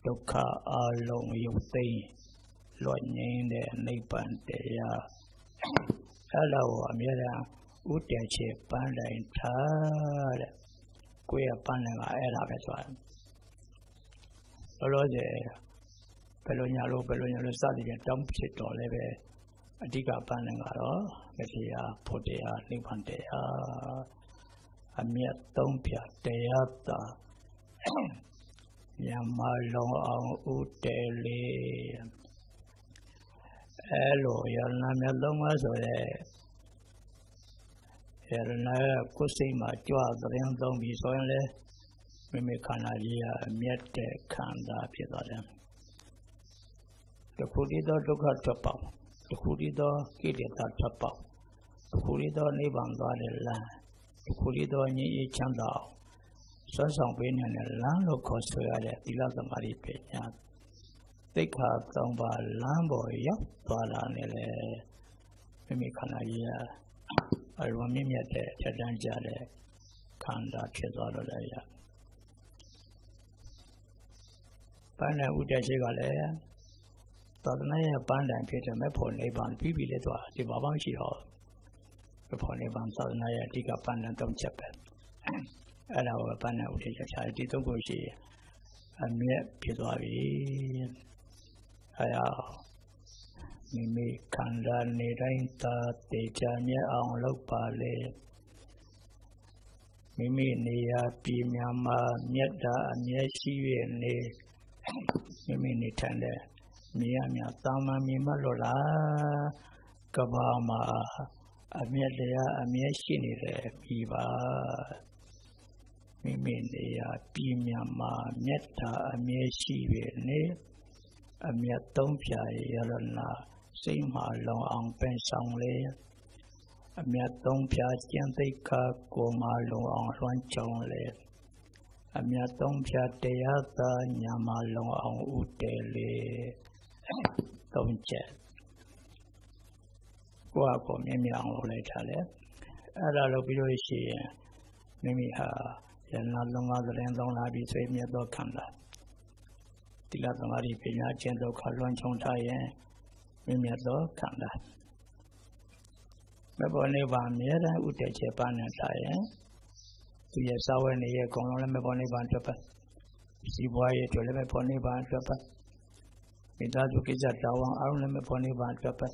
ဒုက္ခအလုံးရုပ်သိလွတ်ငြင်းတဲ့နိဗ္ဗာန်တရားအဲ့လိုအမြဲတမ်း ဥတည်ချေပန်းတိုင်းထားတဲ့ကိုယ့်ရဲ့ပန်းလည်းကအဲ့ဒါပဲဆိုတာလောလောဆယ်ဘယ်လိုညာလို့ဘယ်လိုညာလို့စသည်ဖြင့်တောင်းဖြစ်တော်လည်းပဲအဓိကပန်းလည်းကတော့မတရားဖို့တရားနိဗ္ဗာန်တရားအမြတ်သုံးပြတရားသာညမလုံးအောင်ဥတဲလေအဲလိုရဏမြတ်သုံးပါဆို ရဲရဏကိုယ်စိတ်မှာကြွသတင်းသုံးပြီးဆိုရင်လေမိမိခန္ဓာကြီးကအမြတ်တဲ့ခန္ဓာဖြစ်သွားတယ်တခုတည်းသောဒုက္ခထွက်ပေါက်တခုတည်းသောကိလေသာထွက်ပေါက်တခုတည်းသောနိဗ္ဗာန်သွားတဲ့လမ်းတခုတည်းသောငြိမ်းအေးချမ်းသာဆွမ်းဆောင်ပေးနေတဲ့လမ်းလို့ခေါ်ဆိုရတဲ့သီလသမာဓိပညာသိက္ခာသုံးပါးလမ်းပေါ်ရောက်သွားတာနဲ့လေမိမိခန္ဓာကြီးက အရုံမြင့်မြတ်တဲ့ထက်တန်းကြတဲ့ခန္ဓာဖြစ်သွားတော့လည်းရပန်းတဲ့ဥတ္တရှိကလည်းသာသနာ့ရဲ့ပန်းတိုင်ဖြစ်တဲ့မဲ့ဖို့နိဗ္ဗာန်ပြီးပြီလေသွားဒီဘာမှမရှိတော့မဲ့ဖို့နိဗ္ဗာန်သာသနာ့ရဲ့အဓိကပန်းတိုင်သုံးချက်ပဲအဲ့ဒါကိုပန်းတဲ့ဥတ္တရှိချာဒီသုံးခုရှိအမြဲဖြစ်သွားပြီအဲ့ဒါ မိမိခန္ဓာနေတိုင်းသာတေချာမြဲအောင်လုပ်ပါလေမိမိနေရာပြည်များမှာမေတ္တာအမြဲရှိ၍နေမိမိနေထိုင်တဲ့မြေရမြတာမန်မြေမလို့လားကဘာမှာအမြတ်တရားအမြဲရှိနေတဲ့ပြည်ပါမိမိနေရာပြည်များမှာမေတ္တာအမြဲရှိ၍နေအမြတ်သုံးဖြာရရနာ စိတ်မှလုံအောင်ပင်ဆောင်လေအမြတ်သုံးဖြာကျင့်သိက္ခာကိုမှလုံအောင်လွှမ်းခြုံလေအမြတ်သုံးဖြာတရားသာညာမှလုံအောင်ဥတည်လေသုံးချက်ကိုယ့်အပေါ်မြင်မြင်အောင်လုပ်လိုက်တာလေအဲ့ဒါလုပ်ပြီးလို့ရှိရင်မိမိဟာယန္နာလုံးဝသတင်းသုံးလာပြီးဆွေးမြတ်သောခန္ဓာတိလသမာဓိပညာကျင့်ဒုက္ခလွန်ခြုံထားရင် မြင့်မြတ်သောခန္ဓာမဘောနိဗ္ဗာန်အမြဲတမ်းဥတည်ချက်ပန်းနဲ့ထားရင်သူရဲ့စာဝဲနေရဲ့အကုန်လုံးလည်းမဘောနိဗ္ဗာန်အတွက်ပဲစီးပွားရေးအတွက်လည်းမဘောနိဗ္ဗာန်အတွက်ပဲမိသားစုကိစ္စတာဝန်အားလုံးလည်းမဘောနိဗ္ဗာန်အတွက်ပဲ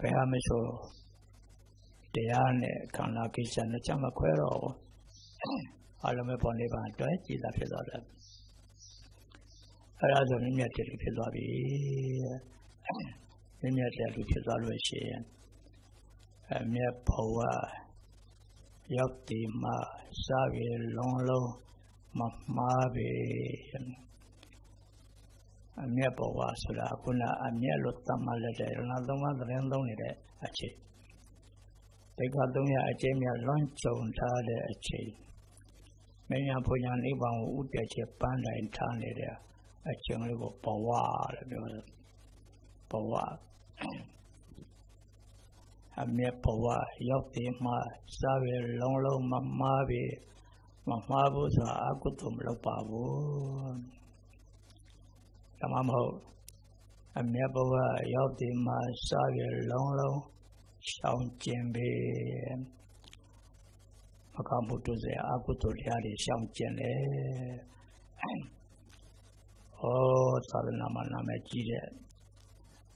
ဘယ်ဟာမဆိုတရားနဲ့ခန္ဓာကိစ္စနဲ့ချက်မခွဲတော့ဘူးအလုံးမဘောနိဗ္ဗာန်အတွက်ကြည်သာဖြစ်သွားတယ်အဲ့ဒါဆိုမြင့်မြတ်တယ်ဖြစ်သွားပြီ မြင့်မြတ်တယ်လူဖြစ်သွားလို့ရှိရင်အမြတ်ဘဝရောက်ဒီမှာစားရလုံးလုံးမမှားပဲအမြတ်ဘဝဆိုတာခုနအမြတ်လို့သတ်မှတ်လက်တဲ့ရဏသုံးပါးသတင်းသုံးနေတဲ့အချိန်ဒိဋ္ဌသုံးရအကျဉ်းများလွန်ကြုံထားတဲ့အချိန်မင်းညာဘုညာနိဗ္ဗာန်ကိုဥတည်ချက်ပန်းတိုင်ထားနေတဲ့အချိန်လေးကိုဘဝလို့ပြောတယ် ဘဝအမြတ်ဘဝရောက်တယ်မှစားရလုံးလုံးမမှားပြီမမှားဘူးဆိုတာအကုသိုလ်မလုပ်ပါဘူးဒါမှမဟုတ်အမြတ်ဘဝရောက်တယ်မှစားရလုံးလုံးရှောင်ကျင်ပြီမကောင်းမှုတို့စေအကုသိုလ်တရားတွေရှောင်ကျင်တယ်ဩသာသနာမှာနာမည်ကြီးတဲ့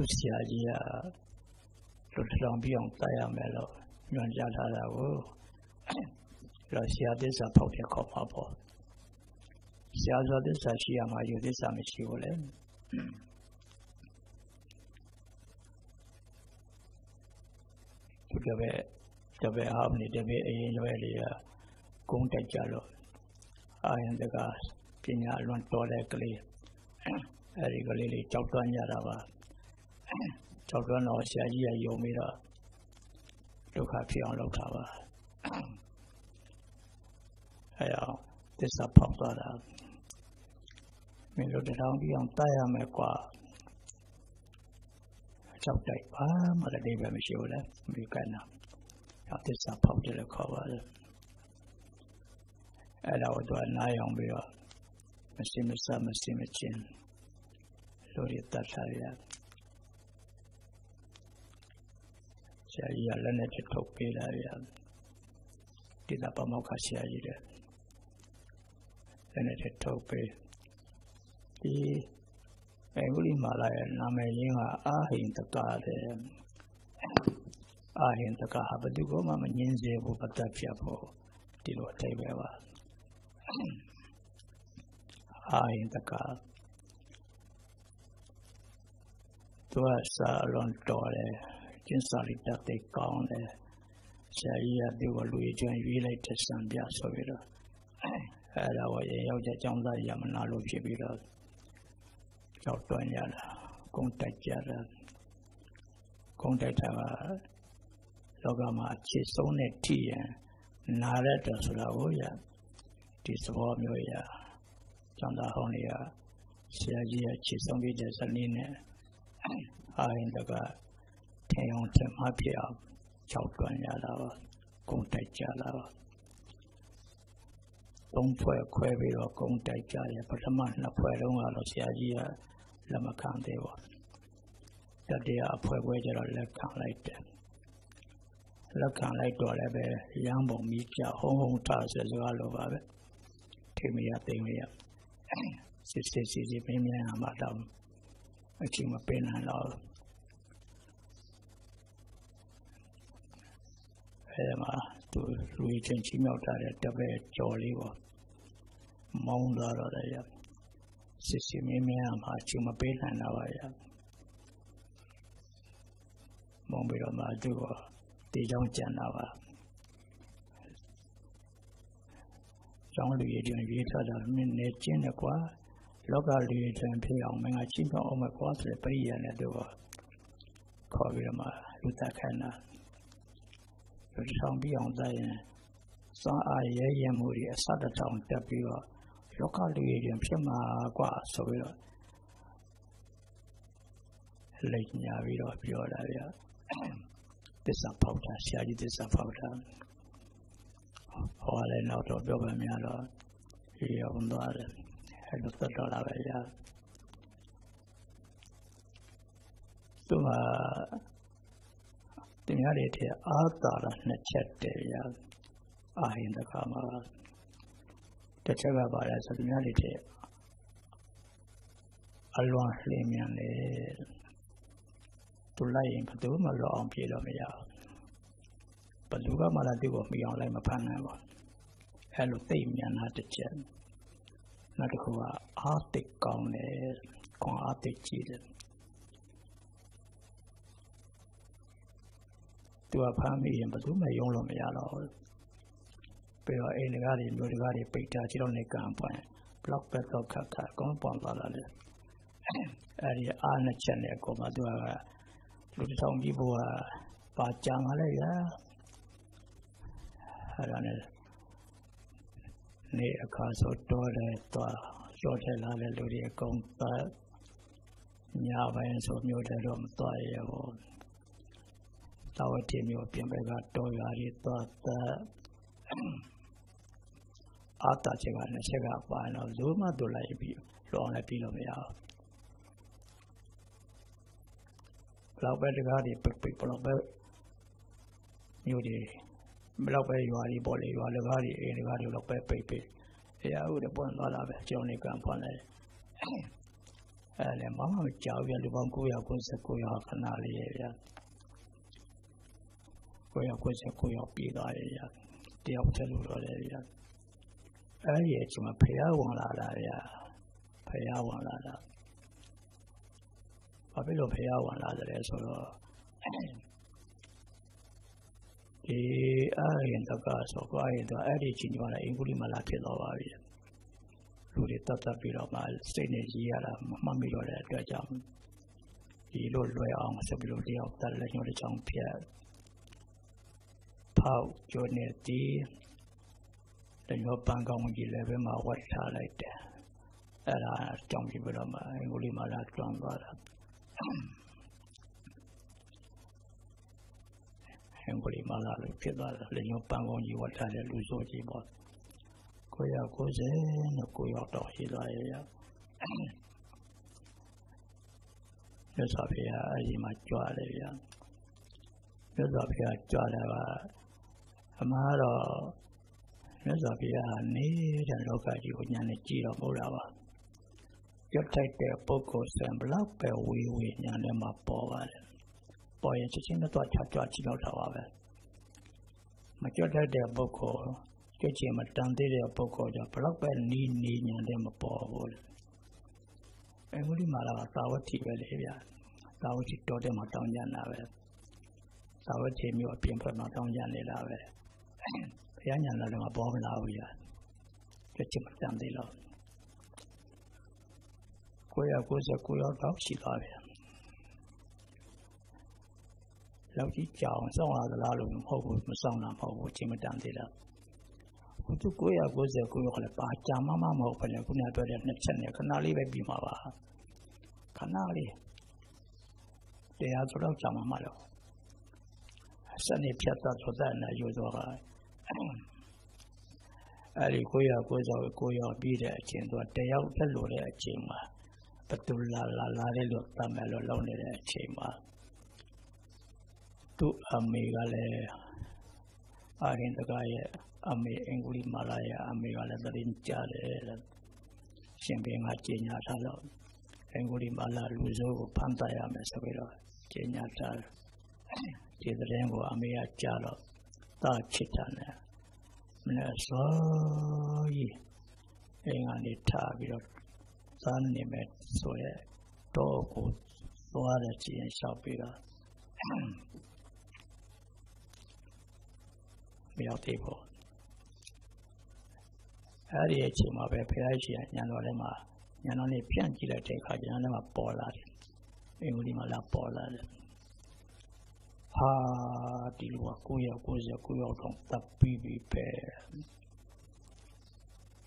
သွားလို့ရဟန်းဖြစ်သွားခဲ့တယ်လေသူတတ်မှာလူတစ်ထောင်စီမံကိန်းနဲ့အဲမူလီမာလာတမဟာလူတစ်ထောင်စီမံကိန်းနဲ့သူဆရာကြီးကလူတစ်ထောင်ပြအောင်တိုက်ရမယ်လို့ညွှန်ကြားထားတာကိုလောဆရာသစ္စာဖောက်ပြခေါ်ပါပေါ့ဆရာဆိုသစ္စာရှိရမှာယူသစ္စာမရှိဘူးလေသူတပည့်တပည့်အောင်နေတပည့်အရင်ရွယ်လေးကဂုံးတက်ကြလို့အာယံတကားပညာလွန်တော်တဲ့ကလေးအဲဒီကလေးလေးကြောက်တွန်းကြတာပါ ကြောက်တွန်းတော့ဆရာကြီးကယုံပြီးတော့ဒုက္ခဖြစ်အောင်လုပ်တာပါအဲအောင်သစ္စာဖောက်သွားတာမင်းတို့တောင်ပြီးအောင်တားရမယ်ကွာကြောက်တိုက်ပါမလည်းအိဗယ်မရှိဘူးလေမိကနာသစ္စာဖောက်တယ်လို့ခေါ်ပါတယ်အဲ့ဒါကိုတော့နားရောင်ပြီးတော့မရှိမစားမရှိမချင်းလို့ရတတ်ထားရ ဆရာကြီးကလည်းနဲ့ထုတ်ပေးလာရဒီလာပမောက္ခဆရာကြီးတဲ့လည်းနဲ့ထုတ်ပေးဒီအဲဝိလိမာလာရဲ့နာမည်ရင်းကအာဟိန်တကာတဲ့အာဟိန်တကာဟာဘယ်သူမှမငင်းစေဘူးပတ်သက်ဖြစ်ဖို့ဒီလိုအထိပ္ပယ်ပါအာရင်တကသူကစာလွန်တော်တယ် ကျင်းစာလေးတက်တဲ့ကောင်းတယ်ဆရာကြီးကသူ့ကိုလူကြီးကျွမ်းရွေးလိုက်တဲ့စံပြဆိုပြီးတော့အဲ့ဒါကိုရေရောက်တဲ့ကျောင်းသားရမနာလို့ဖြစ်ပြီးတော့ကြောက်တွန်းရတာကုန်းတိုက်ကြတာကုန်းတိုက်တာကလောကမှာအခြေဆုံးတဲ့ထိရင်နာရတဲ့ဆိုတာကိုရဒီသဘောမျိုးရကျောင်းသားဟောင်းတွေကဆရာကြီးရဲ့ခြေဆုံးပြီးတဲ့ဇနီးနဲ့အာရင်တက ထင်အောင်ထင်မှဖြစ်အောင်ကြောက်တွန်းရတာပါဂုံတိုက်ကြလာပါသုံးဖွဲ့ခွဲပြီးတော့ဂုံတိုက်ကြတယ်ပထမနှစ်ဖွဲ့လုံးကတော့ဆရာကြီးကလက်မခံသေးပါတတိယအဖွဲခွဲကျတော့လက်ခံလိုက်တယ်လက်ခံလိုက်တော့လည်းပဲရမ်းပုံမိကြဟုံးဟုံးထဆိုစကားလိုပါပဲထေမရသိမရစစ်စစ်စစ်စစ်ပြင်းပြင်းအမှတော့အချိန်မပေးနိုင်တော့ အဲမှာသူလူချင်းချင်းမြောက်တာတဲ့တပည့်ကြော်လေးပေါ့မောင်းသွားတော့လည်းရစစ်စစ်မြင်းမြန်းမှာအချိန်မပေးနိုင်တော့ပါရမောင်းပြီးတော့မှသူကတေချောင်းကြံတာပါကျောင်းလူရည်တွင်ရေးထားတာမင်းနေချင်းနဲ့ကွာလောကလူရည်တွင်ဖြစ်အောင်မင်းကချင်းပြောင်းအောင်မကွာဆိုတဲ့ပရိယာနဲ့တော့ခေါ်ပြီးတော့မှလူသက်ခန္ဓာလူ ဆောင်ပြီးအောင်သက်ရင်စွမ်းအားရဲရဲမှုတွေအစတထောင်တက်ပြီးတော့လောကလူရည်တွင်ဖြစ်မှာကွာဆိုပြီးတော့လိတ်ညာပြီးတော့ပြောတာဗျာသစ္စာဖောက်တာဆရာကြီးသစ္စာဖောက်တာဟောလည်းနောက်တော့ပြောပါများတော့ဒီရောက်သွားတယ်အဲ့လိုသက်တော်လာပဲရသူက တင်ရတဲ့ထဲအာသာရနှစ်ချက်တည်းရအာဟိန္ဒကမှာတစ်ချက်ကပါလဲဆိုတင်ရတဲ့ထဲအလွန်လျင်မြန်တယ်သူလိုက်ရင်ဘယ်သူမှလောအောင်ပြေတော့မရဘူးဘယ်သူကမှလည်းသူ့ကိုမှီအောင်လိုက်မဖမ်းနိုင်ပါဘူးအဲ့လိုသိမြန်တာတစ်ချက်နောက်တစ်ခုကအာတိတ်ကောင်းတယ်ခွန်အာတိတ်ကြီးတယ် သူကဖမ်းမိရင်ဘယ်သူမှယုံလို့မရတော့ဘူးပြီးတော့အိမ်တကားတွေမျိုးတကားတွေပိတ်ထားခြေတော့နေကံပွင့် block back တော့ခတ်ခတ်ကောင်းပွန်သွားတာလေအဲ့ဒီအားနဲ့ချက်နဲ့ကိုမှသူကလူတစ်ထောင်ကြီးဘုရားပါကြံလာလိုက်ရအဲ့ဒါနဲ့နေအခါဆိုတော့တယ်သွားရော့ထက်လာတဲ့လူတွေအကုန်ပတ်ညပိုင်းဆိုမျိုးတယ်တော့မသွားရဘူး သာဝတိမျိုးပြင်ပကတော်ရာတွေသွားသက်အာတချက်ကနဲ့ချက်ကပါတော့ဇိုးမတို့လိုက်ပြီးလောအောင်လည်းပြီးလို့မရဘူးဘလောက်ပဲတကားတွေပိတ်ပိတ်ဘလောက်ပဲမျိုးတွေဘလောက်ပဲရွာတွေပေါ်လေရွာလကားတွေအိမ်လကားတွေလောက်ပဲပိတ်ပိတ်အဲအဟုတ်တယ်ပွင့်သွားတာပဲကျောင်းနေကံဖွင့်လိုက်အဲလည်းမမမကြောက်ရလူပေါင်း999ယောက်ခဏလေးရ ရ999ယောက်ပြည်သွားရရတယောက်တည်းလို့တော့လေရအဲဒီအချိန်မှာဖះဝင်လာတာရဖះဝင်လာတာဘာဖြစ်လို့ဖះဝင်လာတယ်ဆိုတော့ဒီအာရင်တကဆိုကွာရင်တော့အဲ့ဒီချင်းကြလာအင်္ဂုလိမလာဖြစ်သွားပါပြီလူတွေတတ်တတ်ပြီးတော့မှစိတ်နဲ့ရေးရတာမမှတ်မိတော့တဲ့အတွက်ကြောင့်ဒီလိုလွယ်အောင်ဆိုပြီးတော့တယောက်တက်လက်ညှိုးတစ်ချောင်းဖြတ် ဖောက်ကျိုးနေတီးတညောပန်းကောင်းကြီးလည်းပဲမှာဝတ်ထားလိုက်တယ်အဲ့ဒါကြောင့်ပြီးတော့မှအင်္ဂုလိမလာကျွမ်းသွားတာအင်္ဂုလိမလာလို့ဖြစ်သွားတယ်လက်ညှိုးပန်းကောင်းကြီးဝတ်ထားတဲ့လူဆိုကြီးပေါ့990နဲ့9ရောက်တော့ရှိသွားရဲ့ရမြတ်စွာဘုရားအဲဒီမှာကြွတယ်ဗျာမြတ်စွာဘုရားကြွတာက အမှားတော့မြတ်စွာဘုရားနေတဲ့လောကကြီးကိုညာနဲ့ကြည့်တော့မဟုတ်တာပါကြွထိုက်တဲ့ပုဂ္ဂိုလ်ဆံဘလောက်ပဲဝေဝေညာနဲ့မှာပေါ်ပါတယ်ပေါ်ရင်ချက်ချင်းတော့ချကြွကြည့်တော့တာပါပဲမကြွထိုက်တဲ့ပုဂ္ဂိုလ်ကြွချင်မတန်သေးတဲ့ပုဂ္ဂိုလ်ကြောင့်ဘလောက်ပဲနီးနီးညာတဲ့မပေါ်ဘူးအဲဝိမာလာကသာဝတိပဲလေဗျာသာဝတိတော်တဲ့မှာတောင်းကြတာပဲသာဝတိမျိုးအပြင်ဘက်မှာတောင်းကြနေတာပဲ ဘုရားညာလာတော့မပေါ်မလာဘူးဗျာကြွချင်မတန်သေးတော့ကိုရကိုစကိုရောက်တော့ရှိသွားပြီလောက်ကြီးကြောင်စောင့်ရသလားလို့မဟုတ်ဘူးမစောင့်တာမဟုတ်ဘူးချိန်မတန်သေးလားသူ999ရောက်ကလည်းပါကြာမမမဟုတ်ဘဲနဲ့ခုနပြောတဲ့နှစ်ချက်နဲ့ခဏလေးပဲပြီးမှာပါခဏလေးတရားဆိုတော့ကြာမှာမလို့စနေဖြတ်သွားသောတဲ့နဲ့ယူတော့က အဲဒီကိုရကိုစောကိုရပြီးတဲ့အချိန်သူတယောက်တက်လို့တဲ့အချိန်မှာဘသူလာလာလာတဲ့လို့တတ်မယ်လို့လုံနေတဲ့အချိန်မှာသူ့အမေကလည်းအာရင်တကရဲ့အမေအင်္ဂလိပ်မာလာရဲ့အမေကလည်းသတင်းကြားတယ်ရှင်ဘင်းကကြေညာထားတော့အင်္ဂလိပ်မာလာလူစိုးကိုဖမ်းတရမယ်ဆိုပြီးတော့ကြေညာထားဒီသတင်းကိုအမေကကြားတော့ တာချစ်တာနဲ့မနေ့စောကြီးအိမ်ကနေထားပြီးတော့စားနေမယ်ဆိုရဲတော့ကိုသွားတဲ့ကြည်ရင်လျှောက်ပြီးတော့မရောက်သေးဘူးအဲ့ဒီအချိန်မှာပဲဖခင်ရှင်ညံတော်ထဲမှာညံတော်နဲ့ပြန့်ကြည့်လိုက်တဲ့အခါညံတော်ထဲမှာပေါ်လာတယ်အင်္ဂလိပ်မှာလာပေါ်လာတယ် ဟာဒီလိုကကိုရောက်ကိုရောက်ကိုရောက်တော့တပ်ပြီးပြီပဲ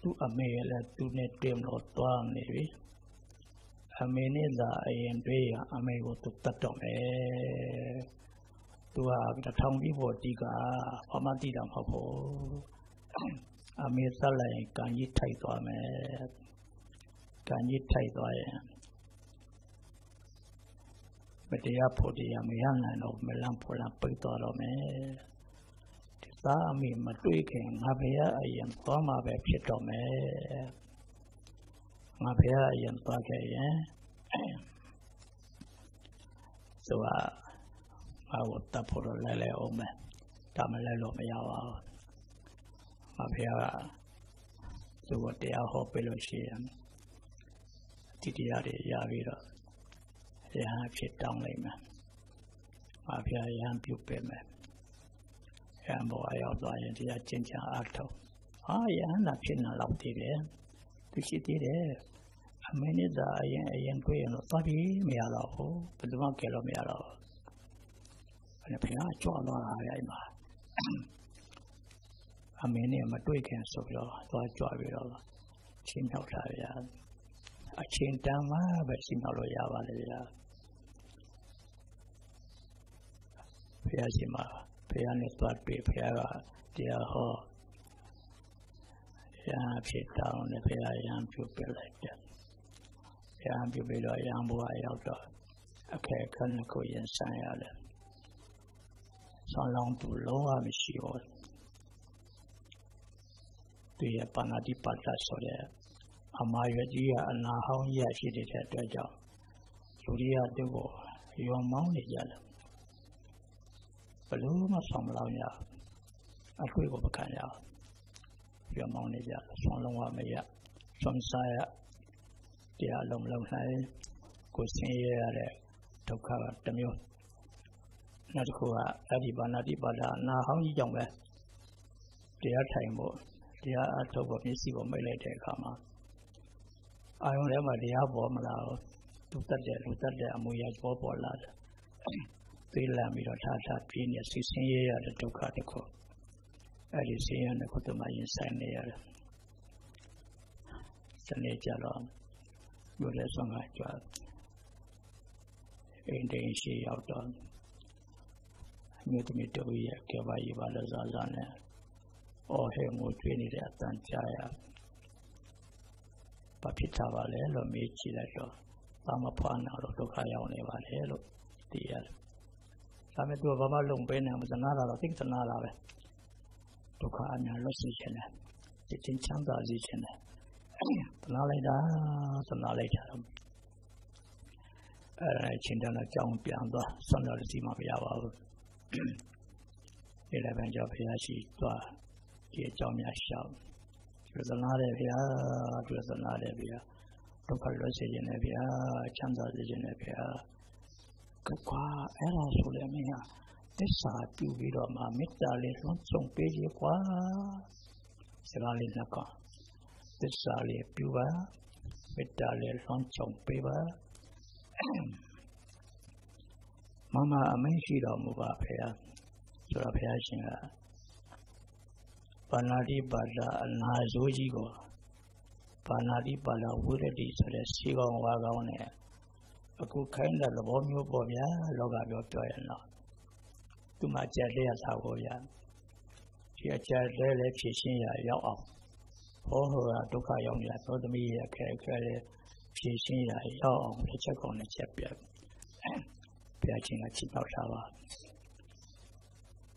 သူ့အမေလည်းသူနဲ့တင်လို့သွားနေပြီအမေနဲ့သာအရင်တွေ့ရအမေကိုသူတတ်တော့မယ်သူကထောင်ပြီးဖို့တီးကဘာမှတည်တာမဟုတ်ဘူးအမေသက်လိုက်ရင်ကံကြီးထိုက်သွားမယ်ကံကြီးထိုက်သွားရင် မတရားဖို့တရားမရနိုင်တော့မလန့်ဖို့လန့်ပိတ်သွားတော့မယ်ဒီသားအမေမတွေ့ခင်ငါဘုရားအရင်သွားမှာပဲဖြစ်တော့မယ်ငါဘုရားအရင်သွားခဲ့ရင်ဆိုတော့ငါ့ကိုတပ်ဖို့တော့လဲလဲအောင်မယ်ဒါမလဲလို့မရပါဘူးငါဘုရားကသူ့ကိုတရားဟောပေးလို့ရှိရင်ဒီတရားတွေရပြီးတော့ ရဟန်းဖြစ်တောင်းလိုက်မယ်ငါဘုရားရဟန်းပြုပေးမယ်ရဟန်းဘဝရောက်သွားရင်တရားကျင့်ကြံအားထုတ်ဟာရဟန်းသာဖြစ်နေတော့တည်တယ်သူရှိသေးတယ်အမင်းနဲ့သာအရင်အရင်တွေ့ရင်တော့သွားပြီးမရတော့ဘူးဘယ်သူမှကယ်လို့မရတော့ဘူးအဲ့ဘုရားကြွသွားတာရဲ့အိမ်မှာအမင်းနဲ့မတွေ့ခင်ဆိုပြီးတော့သွားကြွပြီးတော့ချင်းမြောက်တာဗျာအချင်းတမ်းမှပဲချင်းမြောက်လို့ရပါလေဗျာ ဘုရားရှင်မှာဘုရားနဲ့သွားတွေ့ဘုရားကတရားဟောရဟန်းဖြစ်တောင်းနဲ့ဘုရားရဟန်းပြုပြလိုက်တယ်ရဟန်းပြုပြီးတော့ရဟန်းဘုရားရောက်တော့အခက်အခက်နှစ်ခုရင်ဆိုင်ရတယ်ဆောင်းလောင်းသူလုံးဝမရှိဘူးသူရဲ့ပါဏာတိပါဒဆိုတဲ့အမာရွက်ကြီးကအနာဟောင်းကြီးရှိတဲ့အတွက်ကြောင့်လူတွေကသူ့ကိုယုံမောင်းနေကြတယ် ဘလို့မှဆောင်မလောက်ရအခွေကိုမခံရယုံမောင်းနေကြဆောင်းလုံးဝမရဆွမ်းစားရတရားလုံးလုံးနိုင်ကိုဆင်းရဲရတဲ့ဒုက္ခကတစ်မျိုးနောက်တစ်ခုကအဲ့ဒီဘာနာတိပါဒနာဟောင်းကြီးကြောင့်ပဲတရားထိုင်ဖို့တရားအထုတ်ဖို့မျက်စိကိုမိတ်လိုက်တဲ့အခါမှာအာယုံထဲမှာတရားပေါ်မလာဘူးသူတတ်တဲ့လူတတ်တဲ့အမူအရာပေါ်ပေါ်လာတယ် သိလမ်းပြီးတော့ထားထားပြင်းနေစီစင်းရရတဲ့ဒုက္ခတစ်ခုအဲ့ဒီဆင်းရဲတဲ့ခုတမရင်ဆိုင်နေရတယ်စနေကြတော့ဘုရားဆောင်ကကြွားအိမ်တိန်ရှိရောက်တော့မြို့သမီးတို့ရဲ့ကေဘာကြီးပါလို့ဇာဇာနဲ့အော်ဟဲငိုကြွေးနေတဲ့အတန်ကြားရဘာဖြစ်တာပါလဲလို့မေးကြည့်လိုက်တော့ဘာမဖွာနာလို့ဒုက္ခရောက်နေပါလေလို့သိရတယ်။ ဒါပေမဲ့သူကဘာမှလုံပေးနေမှာသနာတာတော့သိသနာတာပဲ။ဒုက္ခအများလွတ်စေခြင်းနဲ့ဒီချင်းချမ်းသာစေခြင်းနဲ့သနာလိုက်တာသနာလိုက်တာတော့အဲချင်းတန်းအကြောင်းပြန်သွားဆွမ်းတော်စီမှာမရပါဘူး။ဒီလည်းပဲကြောင့်ဘုရားရှိသွားဒီအကြောင်းများရှောက်ဒီသနာတယ်ဗျာဒီသနာတယ်ဗျာဒုက္ခလွတ်စေခြင်းနဲ့ဗျာချမ်းသာစေခြင်းနဲ့ဗျာ ကကွာအဲ့ဒါဆိုလည်းမင်းဟာသစ္စာပြုပြီးတော့မှမေတ္တာလေးလွှမ်းခြုံပေးရကွာစကားလေးနှစ်ကသစ္စာလေးပြုပါမေတ္တာလေးလွှမ်းခြုံပေးပါမမအမင်းရှိတော်မူပါဖေဟာဆိုတော့ဘုရားရှင်ကပါဏာတိပါဒအနာဇိုးကြီးကိုပါဏာတိပါဒဝိရတိဆိုတဲ့စီကောင်ဝါကောင်နဲ့ အခုခိုင်းတဲ့သဘောမျိုးပေါ့ဗျာလောကပြောပြောရတော့သူမှကြက်တဲ့ရသာကိုဗျာဒီအကြက်တဲ့လည်းဖြည့်ရှင်းရရောက်အောင်ဟောဟောကဒုက္ခရောက်နေတာသောသမီးရဲ့အခက်အခဲလေးဖြည့်ရှင်းရရောက်အောင်တစ်ချက်ကောင်းတစ်ချက်ပြဘုရားရှင်ကချစ်တော်ထားပါ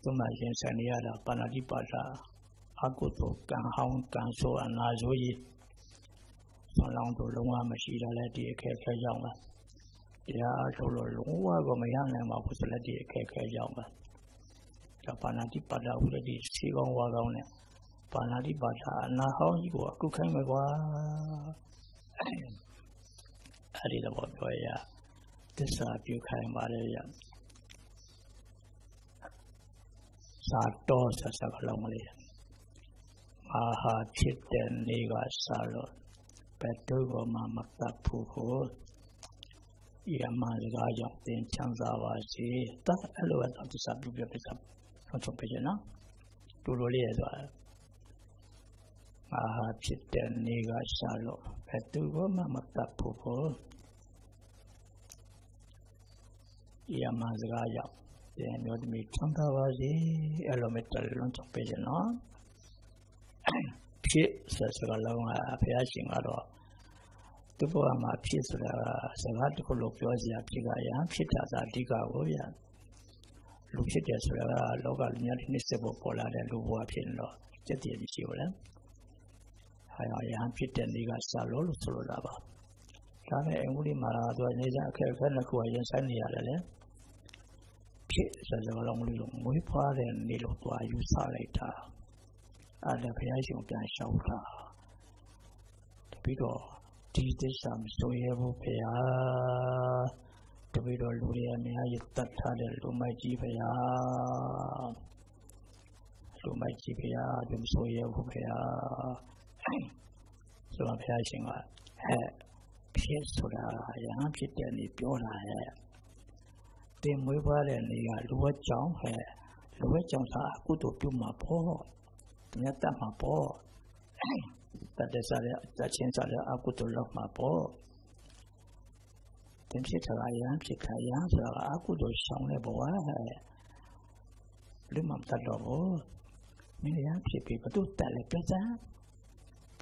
သူမရင်ဆိုင်နေရတာပါဏာတိပါဒအကုသိုလ်ကံဟောင်းကံဆိုးအနာဆိုးကြီးဆလောင်းတို့လုံးဝမရှိတော့လဲဒီအခက်အခဲရောက်လာ တရားအထုတ်လို့လုံးဝကိုမရနိုင်ပါဘူးဆိုလက်ဒီအခက်အခဲရောက်လာဒါပါဏာတိပါဒဥဒတိစီကောင်းဝါကောင်းနဲ့ပါဏာတိပါဒအနာဟောင်းကြီးကိုအခုခိုင်းမယ်ကွာအဲ့ဒီတော့ပြောရသစ္စာပြုခိုင်းပါလေရစာတော်ဆက်စကလုံးလေးအာဟာဖြစ်တဲ့နေ့ကစလို့ဘယ်သူမှမတတ်ဘူး ကိုယမစကားကြောင့်သင်ချမ်းသာပါစေတတ်အဲ့လိုတော့သစ္စာပြုပြပြဆောင်ချုပ်ပြရနော်တူလိုလေးရသွားအာဟာဖြစ်တဲ့နေ့ကစလို့ဘယ်သူမှမတတ်ဘူးကိုယမစကားကြောင့်သင်မျိုးသမီးချမ်းသာပါစေအဲ့လိုမဲ့တလုံးချုပ်ပြရနော်ဖြစ်ဆက်စကားလုံးကဘုရားရှင်ကတော့ သူ့ဘဝမှာဖြစ်ဆိုတာကစကားတစ်ခုလို့ပြောစရာဖြစ်ကြရဖြစ်တာသာအဓိကကိုရလူဖြစ်တယ်ဆိုတာကလောကလူများတစ်နှစ်စပေါ်ပေါ်လာတဲ့လူဘဝဖြစ်နေတော့စက်တည်းရှိဘူးလားဟာရဟန်းဖြစ်တဲ့နေ့ကစလို့လို့ဆိုလိုတာပါဒါနဲ့အင်္ဂလိပ်မှာတော့နေကြအခက်အခဲတစ်ခုရင်ဆိုင်နေရတယ်လေဖြစ်ဆိုတော့လုံးလို့မွေးဖွားတဲ့နေ့လို့သွားယူဆလိုက်တာအဲ့ဒါဘုရားရှင်ပြန်လျှောက်တာတပိတော့ ဒီသစ္စာမဆိုရဘူးဘုရားတပိတော့လူတွေအများကြီးတတ်ထားတဲ့လူမိုက်ကြီးဘုရားလူမိုက်ကြီးဘုရားဒီမဆိုရဘူးဘုရားဆိုတော့ဘုရားရှင်ကဟဲ့ဖြစ်ဆိုတာရဟန်းဖြစ်တဲ့နေ့ပြောတာရဲ့တင်မွေးဖွားတဲ့နေ့ကလူဝတ်ကြောင့်ဟဲ့လူဝတ်ကြောင့်သာအကုသိုလ်ပြုမှာပေါ့မြတ်တမှာပေါ့ တတ်တဲ့စားရတချင်းစားရအကုသိုလ်လောက်မှာပေါ့တင်ဖြစ်တာရန်ဖြစ်ခါရန်ဆိုတာအကုသိုလ်ရှောင်တဲ့ဘဝဟဲ့လူမှမတတ်တော့ဘူးမင်းရန်ဖြစ်ပြီးဘသူတက်လဲပြစမ်း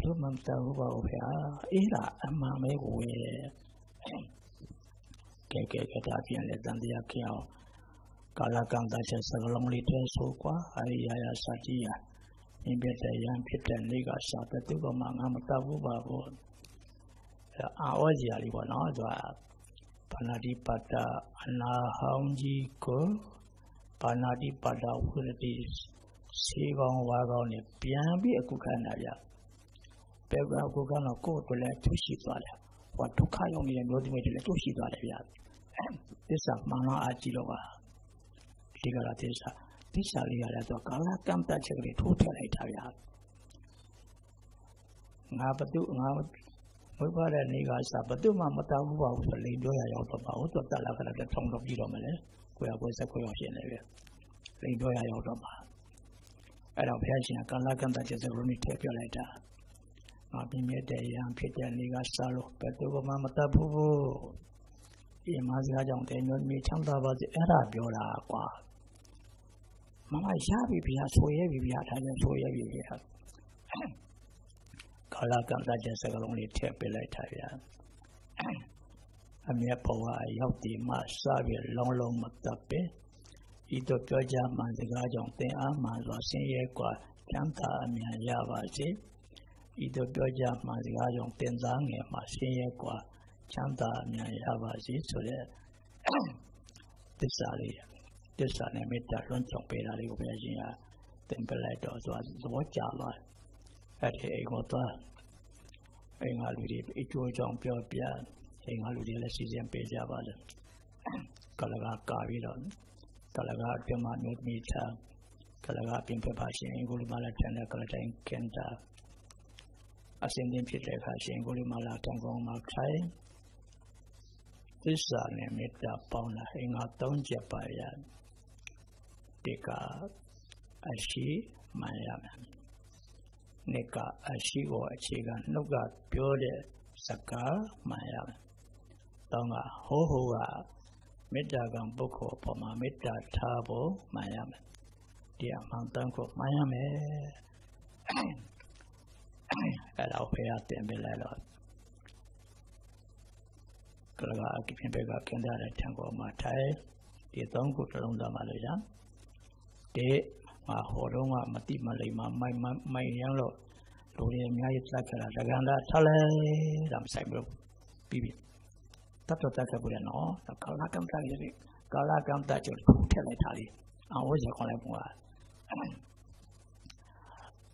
လူမှမတတ်ဘူးပါဘူးဗျာအေးလားအမှန်ပဲကိုရဲ့ကဲကဲကဲဒါပြန်လဲတန်တရားခင်အောင်ကာလကံတချက်စကလုံးလေးတဲဆိုကွာအရိယာယစတိယ မြင်ပြတဲ့ရန်ဖြစ်တဲ့နေ့ကရှာတဲ့သူကမှငါမတတ်ဘူးပါဘူးအာဩဇာလေးပေါ့နော်သူကပါဏာတိပတ္တအနာဟောင်းကြီးကိုပါဏာတိပတ္တဝိရတိစေကောင်းဝါကောင်းနဲ့ပြန်ပြီးအခုခန္ဓာရဘယ်ကအခုခန္ဓာကိုယ်တလည်းသူရှိသွားတယ်ဟောဒုက္ခရောက်နေတဲ့မျိုးသမီးတွေလည်းသူရှိသွားတယ်ဗျာသစ္စာမှန်လားအကြည့်တော့ပါဒီကရာသစ္စာ သစ္စာလေးရတဲ့တော့ကာလကံတတ်ချက်ကလေးထိုးထည့်လိုက်တာဗျာငါဘတုငါဝိပါဒနေကစားဘတုမှမတောင်းဘူးပါဘူးဆိုလိန်ပြောရရောက်တော့ပါဘူးသူတက်လာကြတဲ့ထုံတော့ပြီးတော့မလဲကိုရကိုစက်ကိုရောက်ရှင်နေပြီလိန်ပြောရရောက်တော့ပါအဲ့တော့ဘုရားရှင်ကကာလကံတတ်ချက်စကလုံးနဲ့ထည့်ပြလိုက်တာငါပြင်းမြတဲ့ရန်ဖြစ်တဲ့နေကစားလို့ဘတုမှမတတ်ဘူးဒီမှာစကားကြောင့်တဲ့မျိုးမျိုးချမ်းသာပါစေအဲ့ဒါပြောတာကွာ မမရပြီဗျာဆိုရဲပြီဗျာဒါကြောင့်ဆိုရဲပြီဗျာကာလကံတတဲ့စကလုံးလေးထည့်ပေးလိုက်တာဗျာအမြတ်ဘဝရောက်ဒီမှာစပြီးလုံးလုံးမတတ်ပဲဤတော့ပြောကြမှန်စကားကြောင့်သင်အားမှန်စွာဆင်းရဲกว่าချမ်းသာအမြန်ရပါစေဤတော့ပြောကြမှန်စကားကြောင့်သင်သားငယ်မှာဆင်းရဲกว่าချမ်းသာအမြန်ရပါစေဆိုတဲ့သစ္စာလေး သစ္စာနဲ့မေတ္တာလွှမ်းခြုံပေးတာလေးကိုဘုရားရှင်ကသင်ပြလိုက်တော့သွားသဘောကျလာအဲ့ဒီအိမ်ကိုသွားအိမ်ကလူတွေအကျိုးကြောင့်ပြောပြအိမ်ကလူတွေလည်းစီစဉ်ပေးကြပါလေကလကကာပြီးတော့ကလကအပြမမျိုးသမီးချာကလကပြင်ပပါရှင်ကိုလူမလာတန်တဲ့ကလတိုင်းကင်တာအစင်းတင်ဖြစ်တဲ့အခါရှင်ကိုလူမလာတန်ကောင်းမှာခိုင်းသစ္စာနဲ့မေတ္တာပေါင်းတာအင်္ဂါ၃ချက်ပါရ ဒီကအရှိမှန်ရမယ်။နှစ်ကအရှိကိုအခြေခံနှုတ်ကပြောတဲ့စကားမှန်ရမယ်။တောင်းကဟိုးဟိုးကမေတ္တာကံပုဂ္ဂိုလ်ပေါ်မှာမေတ္တာထားဖို့မှန်ရမယ်။ဒီအမှန်တန်ကိုမှန်ရမယ်။အဲ့ဒါကိုဘုရားတင်ပေးလိုက်တော့ကလကအကိပြင်ဘက်ကကင်းတဲ့ထံပေါ်မှာထိုင်ဒီသုံးခုတစ်လုံးသားပါလို့ရ တဲ့မဟောတော့ကမတိမလိမ္မာမိုင်မိုင်ရန်လို့လူတွေအများကြီးတက်ခလာတက္ကန္တာထလဲဒါမဆိုင်ဘူးပြီးပြီတတ်တော့တက်ခဲ့ဘူးလေနော်ကာလကံတက်ရည်ကာလကံတက်ကျခုထည့်လိုက်တာလေအဝိဇ္ဇာခေါ်လိုက်ပုံက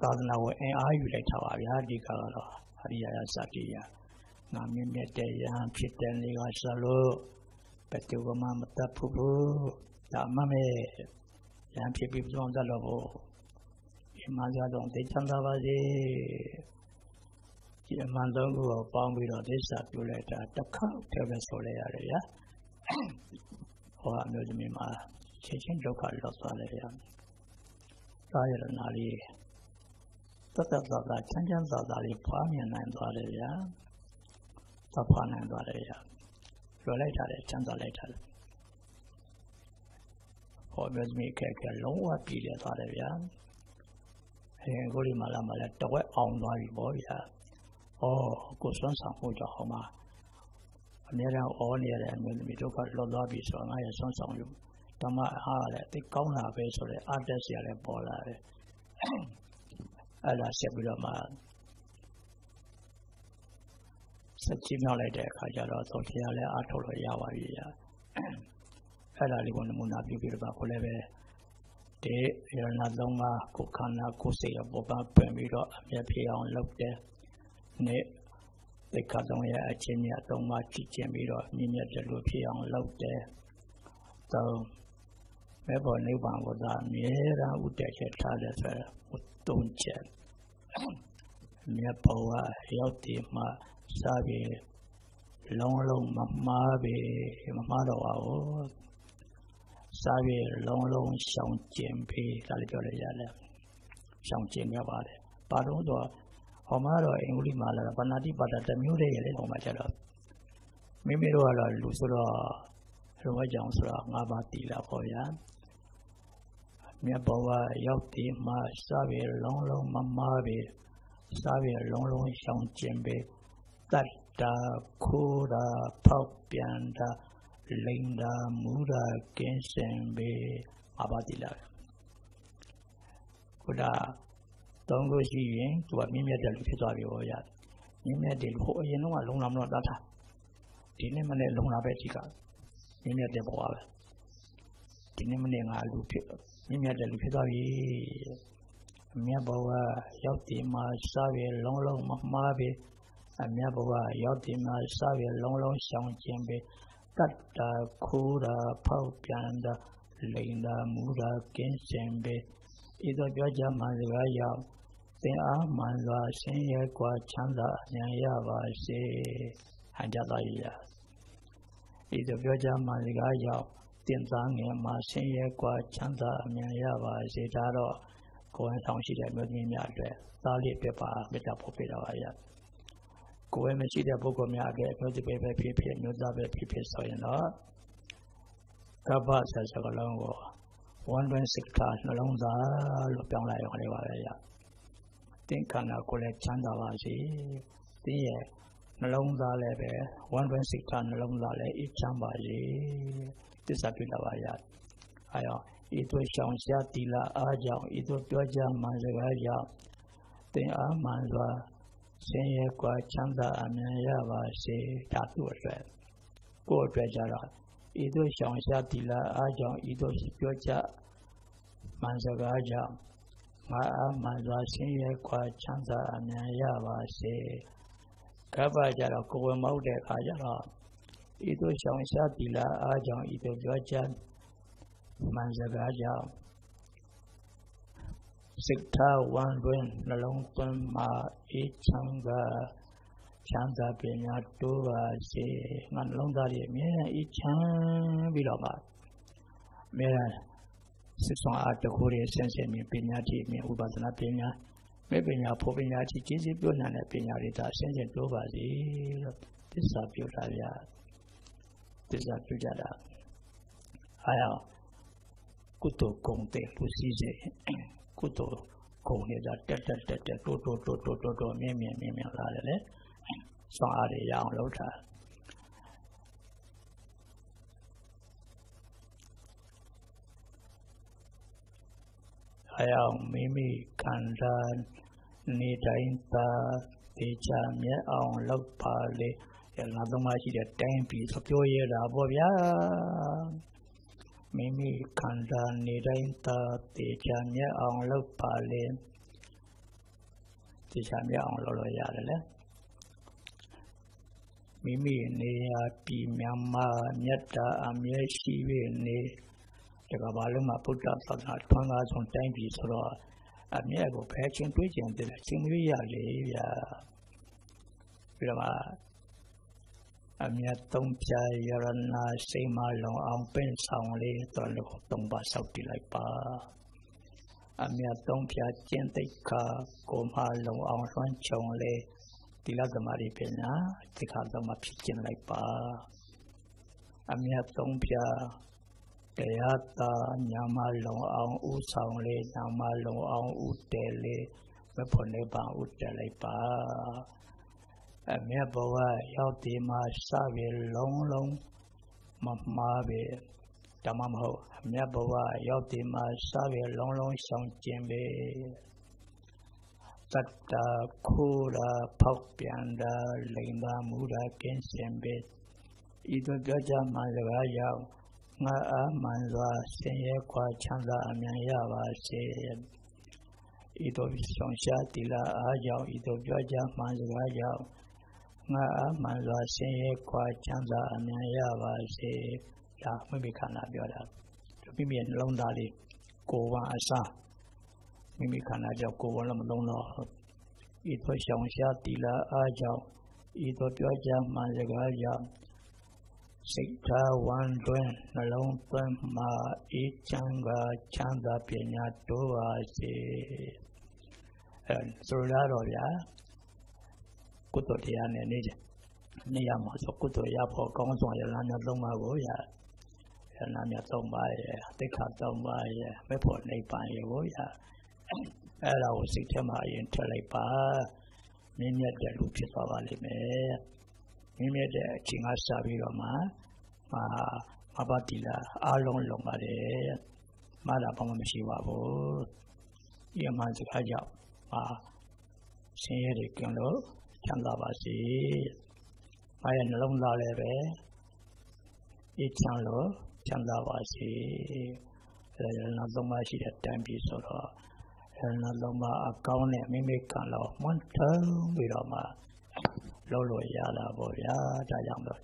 သာသနာကိုအင်အားယူလိုက်တာပါဗျာဒီကတော့အရိယာစတိယငါမြင့်မြတ်တဲ့ယဟန်ဖြစ်တဲ့နေကဆလို့ဘယ်သူမှမတတ်ဘူးဒါမှမဲ ယဟန်ဖြစ်ပြီးပြောင်းတတ်လို့ဘူးဒီမှာကြတော့သိချမ်းသာပါစေဒီအမှန်ဆုံးကိုပေါင်းပြီးတော့သစ္စာပြုလိုက်တာတစ်ခါတည်းပဲဆိုလိုက်ရတယ်ဗျာဟောအမျိုးသမီးမှာချင်းချင်းဒုက္ခလောက်သွားလိုက်ရသာရဏလေးတတတတချမ်းချမ်းသာသာလေးဖွားမြင်နိုင်သွားတယ်ဗျာသဖွားနိုင်သွားတယ်ဗျာလွယ်လိုက်တာလေချမ်းသာလိုက်တာလေ ဟောမျိုးသမီးခက်ခဲလုံးဝပြည်ရသွားတယ်ဗျာအဲကိုဒီမှာလာမှလည်းတဝက်အောင်သွားပြီပေါ့ဗျာဩကိုစွမ်းဆောင်ဖို့ကြောင့်ဟောမှာအများအားဩနေရတဲ့အမျိုးသမီးဒုက္ခလွတ်သွားပြီဆိုတော့ငါရဲ့စွမ်းဆောင်ယူဓမ္မအားလည်းသိကောင်းလာပဲဆိုတော့အတက်စီရလည်းပေါ်လာတယ်အဲ့ဒါဆက်ပြီးတော့မှစက်ကြီးမြောက်လိုက်တဲ့အခါကျတော့သောတရားလည်းအားထုတ်လို့ရပါပြီဗျာ အဲ့ဒါလေးကိုနမူနာပြုပြီးတော့ကိုလည်းပဲဒီရဏသုံးပါးကိုခန္ဓာကိုယ်စိတ်အပေါ်ပါပြင်ပြီးတော့အမြဲဖြစ်အောင်လုပ်တယ်နေ့သိက္ခာသုံးရအချင်းမြတ်သုံးပါးကြည်ကျင်ပြီးတော့မြင့်မြတ်တယ်လို့ဖြစ်အောင်လုပ်တယ်သုံးမေဖို့နိဗ္ဗာန်ကိုသာအမြဲတမ်းဥတည်ချက်ထားတယ်ဆိုတော့သုံးချက်မြတ်ဘဝရောက်တည်မှစပြီးလုံးလုံးမမှားပြီမမှားတော့ပါဘူး စားပြီးလုံးလုံးရှောင်ကျင်ပြီးဒါလည်းပြောလိုက်ရတယ်ရှောင်ကျင်ရပါတယ်ပါတော့တော့ဟောမှာတော့အင်္ဂလိပ်မှာလည်းပဏာတိပါဒတမျိုးလေးလေဟောမှာကျတော့မိမိတို့ကတော့လူဆိုတော့ရုံးကြောင်ဆိုတော့ငါးပါးတည်လာပေါ့ဗျာမြတ်ဘဝရောက်တည်မှစားပြီးလုံးလုံးမမားပြီးစားပြီးလုံးလုံးရှောင်ကျင်ပြီးတတ်တာခိုးတာဖောက်ပြန်တာ လိန်တာမူတာကင်းစင်ပြီးအပါတိလာခုဒါသုံးခုရှိရင်သူကမြင့်မြတ်တယ်လို့ဖြစ်သွားပြီဟောရမြင့်မြတ်တယ်လို့ဟိုအရင်တော့လုံလာမလို့တတ်တာဒီနေ့မနေ့လုံလာပဲဒီကမြင့်မြတ်တဲ့ဘဝပဲဒီနေ့မနေ့ငါလူဖြစ်မြင့်မြတ်တယ်လို့ဖြစ်သွားပြီအမြတ်ဘဝရောက်ဒီမှာစားရလုံးလုံးမမှားပြီအမြတ်ဘဝရောက်ဒီမှာစားရလုံးလုံးရှောင်ကျင်ပြီ တတ်တာခိုးတာဖောက်ပြန်တာလိန်တာမူတာကင်းစင်ပေဤသို့ပြောကြမှစကားရောက်သင်အားမှန်စွာဆင်းရဲကွာချမ်းသာအဉာဏ်ရပါစေဟန်ကြသာရည်ဤသို့ပြောကြမှစကားရောက်သင်သားငယ်မှာဆင်းရဲကွာချမ်းသာအဉာဏ်ရပါစေဒါတော့ကိုယ်ဝန်ဆောင်ရှိတဲ့မြို့ကြီးများအတွက်သားလေးပြပါမေတ္တာပို့ပေးတာပါဗျာ။ ကိုယ်ဝဲမရှိတဲ့ပုဂ္ဂိုလ်များအတွက်မျိုးစိပဲပဲဖြစ်ဖြစ်မျိုးသားပဲဖြစ်ဖြစ်ဆိုရင်တော့ကပ္ပဆက်စကလုံးကို1 6ခါနှလုံးသားလို့ပြောင်းလိုက်အောင်လေးပါပဲရသင်္ခန္ဓာကိုယ်လည်းချမ်းသာပါစေသင်ရဲ့နှလုံးသားလည်းပဲ1 6ခါနှလုံးသားလည်းအေးချမ်းပါစေသစ္စာပြုလာပါရအဲတော့ဤသို့ရှောင်ရှားတီလာအားကြောင့်ဤသို့ပြောကြမှန်စကားကြောင့်သင်အားမှန်စွာ ဆင်းရဲကွာချမ်းသာအမြန်ရပါစေဒါသူ့အတွက်ကိုယ့်အတွက်ကြတော့ဤသို့ရှောင်ရှားသီလအားကြောင့်ဤသို့ပြောကြမှန်စကားကြောင့်ငါအားမှန်စွာဆင်းရဲကွာချမ်းသာအမြန်ရပါစေကပ္ပကြတော့ကိုယ်ဝင်မဟုတ်တဲ့အခါကျတော့ဤသို့ရှောင်ရှားသီလအားကြောင့်ဤသို့ပြောကြမှန်စကားကြောင့် စိတ်ထားဝမ်းတွင်နှလုံးသွင်းမှာအေးချမ်းသာချမ်းသာပညာတိုးပါစေငါနှလုံးသားရဲ့အမြဲတမ်းအေးချမ်းပြီးတော့မှအမြဲတမ်းစစ်ဆောင်အားတခုရဲ့ဆင်းဆင်းမြင်ပညာတိမြင်ဥပဒနာပညာမေပညာဖို့ပညာတိကျေးဇူးပြုနိုင်တဲ့ပညာတွေသာဆင်းဆင်းတိုးပါစေလို့သစ္စာပြုတာဗျာသစ္စာပြုကြတာအားရကုသိုလ်ဂုဏ်တဲ့လူစည်းစေ ကုသိုလ်ကုန်နေတာတက်တက်တက်တက်တိုးတိုးတိုးတိုးတိုးတိုးမြင်မြင်မြင်မြင်လာတယ်လေစွမ်းအားတွေရအောင်လုပ်တာအယောင်မိမိခန္ဓာနေတိုင်းသာတေချာမြဲအောင်လုပ်ပါလေငါသုံးပါးရှိတဲ့တိုင်းပြည်ဆိုပြောရတာပေါ့ဗျာ မိမိခန္ဓာနေတိုင်းသာတေချာမြဲအောင်လုပ်ပါလေတေချာမြဲအောင်လုပ်လို့ရတယ်လေမိမိနေရာပြည်မြန်မာမြတ်တာအမြဲရှိ၍နေဒီကဘာလုံးမှာဗုဒ္ဓသာသနာထွန်းကားဆုံးတိုင်းပြည်ဆိုတော့အမြဲကိုဖဲချင်းတွေးကျင်တယ်ချင်းမွေးရလေဗျာပြီးတော့မှ အမြတ်သုံးပြရရနာစိတ်မလုံးအောင်ပင့်ဆောင်လေးတော်လို့သုံးပါဆောက်တည်လိုက်ပါအမြတ်သုံးပြကျင့်သိက္ခာကိုမလုံးအောင်လွှမ်းခြုံလေးတိလသမารိပညာသိက္ခာသမဖြစ်ကျင့်လိုက်ပါအမြတ်သုံးပြတရားသာညာမလုံးအောင်ဥဆောင်လေးညာမလုံးအောင်ဥတဲလေးမဖို့နေပါဥတဲလိုက်ပါ အမြတ်ဘဝရောက်ဒီမှာစပြီလုံးလုံးမမှားပြီဓမ္မမဟုတ်အမြတ်ဘဝရောက်ဒီမှာစပြီလုံးလုံးရှောင်ကျင်ပြီတတ္တခိုးတာဖောက်ပြန်တာလိမ်ပါမှုတာကင်းစင်ပြီဤသို့ပြောကြမှစကားရောက်ငါအားမှန်စွာဆင်းရဲခွာချမ်းသာအမြန်ရပါစေဤသို့ဆောင်ရှားတိလာအားကြောင့်ဤသို့ပြောကြမှန်စကားကြော င့်ငါအားမှန်စွာဆင်းရဲခွာချမ်းသာအမြန်ရပါစေဒါမိမိခန္ဓာပြောတာမိမိရဲ့နှလုံးသားလေးကိုယ်ဝအစားမိမိခန္ဓာကြောင့်ကိုယ်ဝလည်းမလုံးတော့ဤသို့ဆောင်ရှားတိလာအားကြောင့်ဤသို့ပြောကြမှန်စကားကြောင့်စိတ်ထားဝမ်းတွင်နှလုံးသွင်းမှအေးချမ်းကချမ်းသာပညာတိုးပါစေအဲဆိုရတော့ဗျာ ကုသိုလ်တရားနဲ့နေကြနေရမှာဆိုကုသိုလ်ရဖို့ကောင်းဆောင်ရလမ်းများသုံးပါးကိုရရလမ်းများသုံးပါးရတိခါသုံးပါးရမဲ့ဖို့နိဗ္ဗာန်ရကိုရအဲ့ဒါကိုစိတ်ထဲမှာအရင်ထည့်လိုက်ပါမြင့်မြတ်တဲ့လူဖြစ်သွားပါလိမ့်မယ်မြင့်မြတ်တဲ့အချိန်ကစပြီးတော့မှအာမဘာတိလာအားလုံးလုံးပါတယ်မလာဘာမှမရှိပါဘူးဒီအမှန်စကားကြောင့်အာဆင်းရဲတွေကင်းလို့ ချမ်းသာပါစေ။ဘာရဲ့နှလုံးသားလည်းပဲအေးချမ်းလို့ချမ်းသာပါစေ။အဲဒါနောက်သုံးပါရှိတဲ့တန်ပြီဆိုတော့အဲနောက်သုံးပါအကောင်းနဲ့မိမိကံလို့မွန်းထုံးပြီးတော့မှလုပ်လို့ရတာပေါ့ဗျာ။ဒါကြောင့်တော့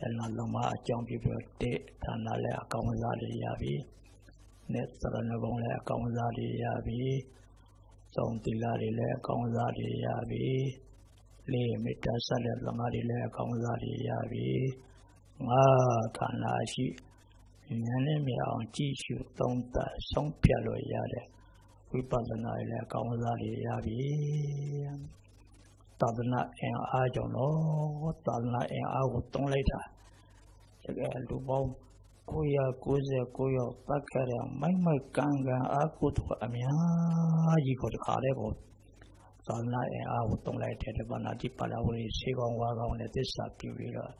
အဲနောက်သုံးပါအကြောင်းပြပြတဲ့ဌာနလည်းအကောင်းစားတွေရပြီ။နဲ့သရဏဂုံလည်းအကောင်းစားတွေရပြီ။သုံးတိလာတွေလည်းအကောင်းစားတွေရပြီ။ လေးမေတ္တာဆက်တဲ့သမားတွေလည်းအကောင်းစားတွေရပြီငါခန္ဓာရှိဉာဏ်နဲ့မြအောင်ကြည့်ရှုသုံးသပ်ဆုံးဖြတ်လို့ရတဲ့ဝိပဿနာတွေလည်းအကောင်းစားတွေရပြီသာသနာအင်အားကြောင့်တော့သာသနာအင်အားကိုတုံးလိုက်တာတကယ်လူပေါင်း999ယောက်ပတ်ခဲ့တဲ့မိုက်မိုက်ကံကံအာကုသအများကြီးကိုတခါတည်း ကိုသာသနာ့အင်အားကိုတုံးလိုက်တဲ့တပနာတိပါလာဝရီရှေးကောင်းဝါကောင်းနဲ့သစ္စာပြုပြီးတော့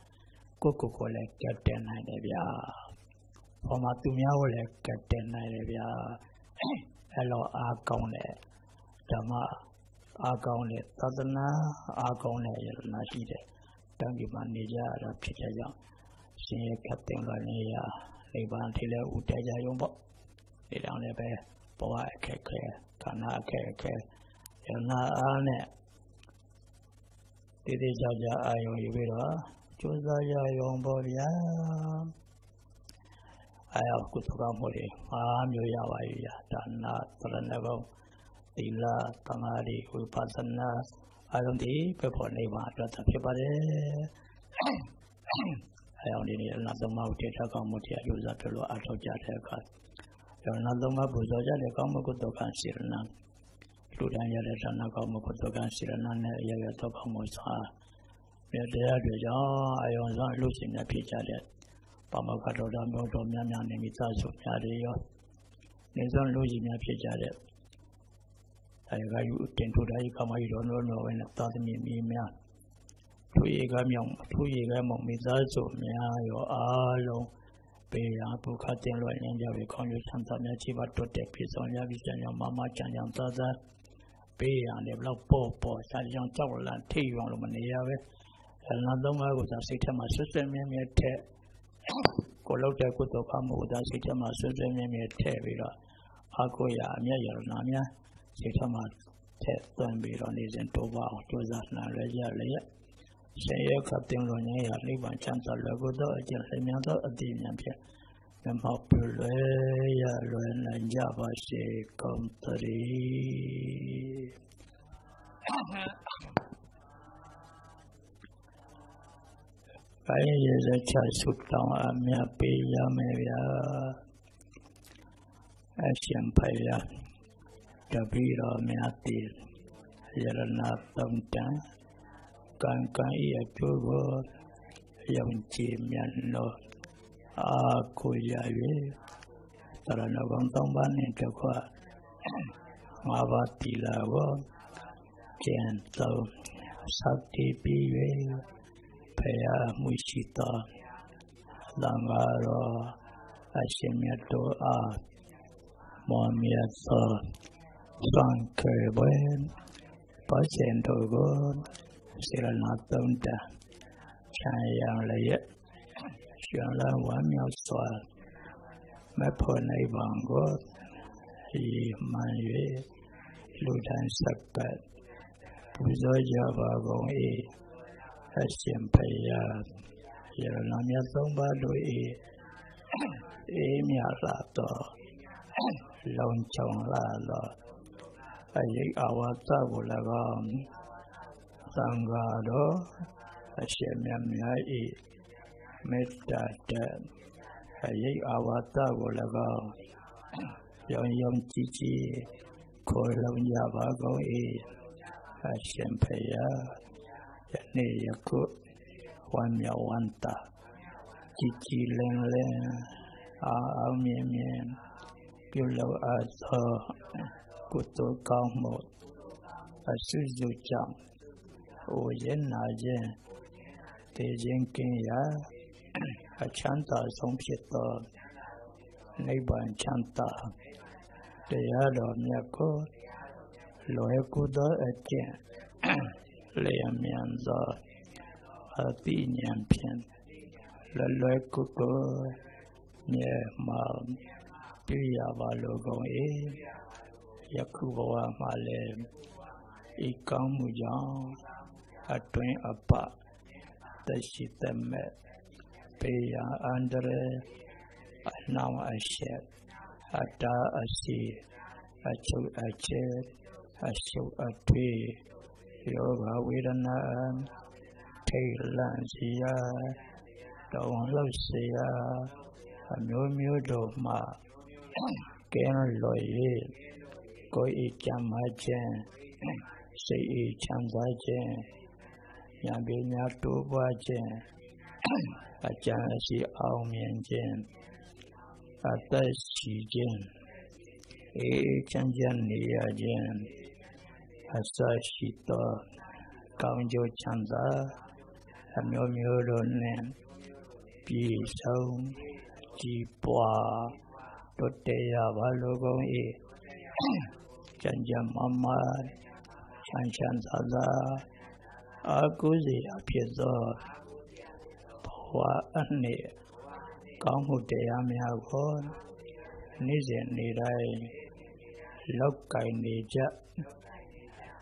ကိုကိုကိုလည်းကတ်တင်နိုင်တယ်ဗျာ။ဟောမှာသူများကိုလည်းကတ်တင်နိုင်တယ်ဗျာ။အဲ့လိုအားကောင်းတဲ့ဓမ္မအားကောင်းတဲ့သာသနာအားကောင်းတဲ့ယရနာရှိတဲ့တန်ဒီမှာနေကြရတာဖြစ်တဲ့ကြောင့်ရှင်ရဲ့ကတ်တင်လာနေရနိဗ္ဗာန်ထိလဲဥတည်ကြရုံပေါ့။ဒီတောင်လည်းပဲဘဝအခက်ခဲခန္ဓာအခက်ခဲ ယနာအားနဲ့တည်တည်ကြကြအာယုံယူပြီးတော့ကြိုးစားရရုံပေါ့ဗျာအာယကုသကမှုတွေအားမျိုးရပါရဲ့ဒါနာသရဏဂုံသီလသမာဓိဝိပဿနာအာယုံဒီပဲဖို့နေမှာအတွက်ဖြစ်ပါတယ်အာယုံဒီနေ့နောက်သုံးပါးကိုထေထကောင်းမှုတရားယူစားပြလို့အထောက်ကြတဲ့အခါနောက်သုံးပါးပူဇော်ကြတဲ့ကောင်းမှုကုသိုလ်ကံစီရဏ လူတိုင်းရတဲ့ဌာနကောင်းမှုကုသကံစေရနာနဲ့အရရသောကောင်းမှုစွာမြေတရားတွေကြောင့်အယုံဆောင်လူရှင်များဖြစ်ကြတဲ့ပမောက္ခတော်တော်မျိုးတော်များများနေမိသားစုများတွေရောနေဆုံးလူရှင်များဖြစ်ကြတဲ့အဲကယူတင်ထိုးတိုင်းကမကြီးတော်တော်တော်ပဲနဲ့သာသမီမိများသူရေကမြောင်သူရေကမောင်မိသားစုများရောအားလုံးပေရာဒုက္ခတင်လွှဲရင်းကြပြီခေါင်းရချမ်းသာများချိပါတွတ်တဲ့ပြဆောင်ရပြီးစံရောမမချမ်းချမ်းသာသာ ပေးရတယ်ဘလောက်ပေါ်ပေါ်စာကြောင်ကြောက်လာထိရောလို့မနေရပဲလမ်းသုံးပါးကိုသာစိတ်ထဲမှာဆွတ်ဆွတ်မြဲမြဲထက်ကိုလောက်တဲ့ကုသိုလ်ကမှုကိုသာစိတ်ထဲမှာဆွတ်ဆွတ်မြဲမြဲထည့်ပြီးတော့အာကိုရအမျက်ရတနာများစိတ်ထဲမှာထည့်သွင်းပြီးတော့နေစဉ်တိုးပါအောင်ကြိုးစားနိုင်ရရလျက်ရှင်ရခတင်လွန်ရရနိဗ္ဗာန်ချမ်းသာလွယ်ကိုသောအကျင့်လျင်သောအတိဉာဏ်ဖြင့်မြတ်ပြလွယ်ရလွယ်နိုင်ကြပါစေကုန်တည်းကိုင်းရည်စချဆုတောင်းအမြတ်ပေးရမယ်ဗျာအရှင်ဖယားတပည့်တော်များတည်ယရဏသုံးတန်ကံကံဤအကျိုးကိုယုံကြည် မြတ်လို့အာကိုရ၍တရဏဂုံသုံးပါးနှင့်တကွငါးပါးတိလာကိုကျင့်သုံးသတိပြီး၍ဖရာမှုရှိသော သံဃာတော်အရှင်မြတ်တို့အားမောမြတ်သောသံဃာဘွယ်ပါရှင်တို့ကိုစေရနာတုံးတာချမ်းရံလျ ဇော်ကြပါကုန်၏အရှင်ဖယားယရနာမြတ်သုံးပါးတို့၏အေးမြလာတော့လုံချုံလာတော့အရေးအဝါသကို၎င်းသံဃာတော်အရှင်မြတ်များ၏မေတ္တာတဲ့အရေးအဝါသကို၎င်းရောင်ရောင်ကြည်ကြည်ခေါ်လုံကြပါကုန်၏ အရှင်ဖယားယနေ့ယခုဝမ်းမြောက်ဝမ်းသာကြည်ကြည်လင်းလင်းအာအောင်မြင်မြင်ပြုလုပ်အပ်သောကုသိုလ်ကောင်းမှုအစွတ်စွကြောင့်ဟိုရနာခြင်းတည်ခြင်းကင်းရာအချမ်းသာဆုံးဖြစ်သောနိဗ္ဗာန်ချမ်းသာတရားတော်မြတ်ကို လွယ်ကူသောအကျင့်လျင်မြန်သောအတိညာဖြင့်လွယ်လွယ်ကူကူမြဲမှာပြရပါလိုကုန်၏ယခုဘဝမှာလည်းဤကောင်းမှုကြောင့်အတွင်အပတရှိတမဲ့ပေယအန္တရအနောင်အရှက်အတာအစီအချုပ်အချေ အရှုပ်အထွေးယောဂဝေဒနာထိတ်လန့်စီရာတောင်းလှုပ်စီရာအမျိုးမျိုးတို့မှကင်းလွယ်၍ကိုယ်ဤကြမ်းမှခြင်းစိတ်ဤချမ်းသာခြင်းဉာဏ်ပညာတိုးပွားခြင်းအကြံအရှိအောင်မြင်ခြင်းအသက်ရှိခြင်းအေးချမ်းချမ်းနေရခြင်း အစရှိသောကောင်းကျိုးချမ်းသာအမျိုးမျိုးတို့နဲ့ပြည့်စုံကြည်ပွားတိုးတက်ရပါလိုကုန်၏ကြံကြံမမချမ်းချမ်းသာသာအာကုစီအဖြစ်သောဘဝအနှစ်ကောင်းမှုတရားများကိုနေ့စဉ်နေ့တိုင်းလောက်ကင်နေကြ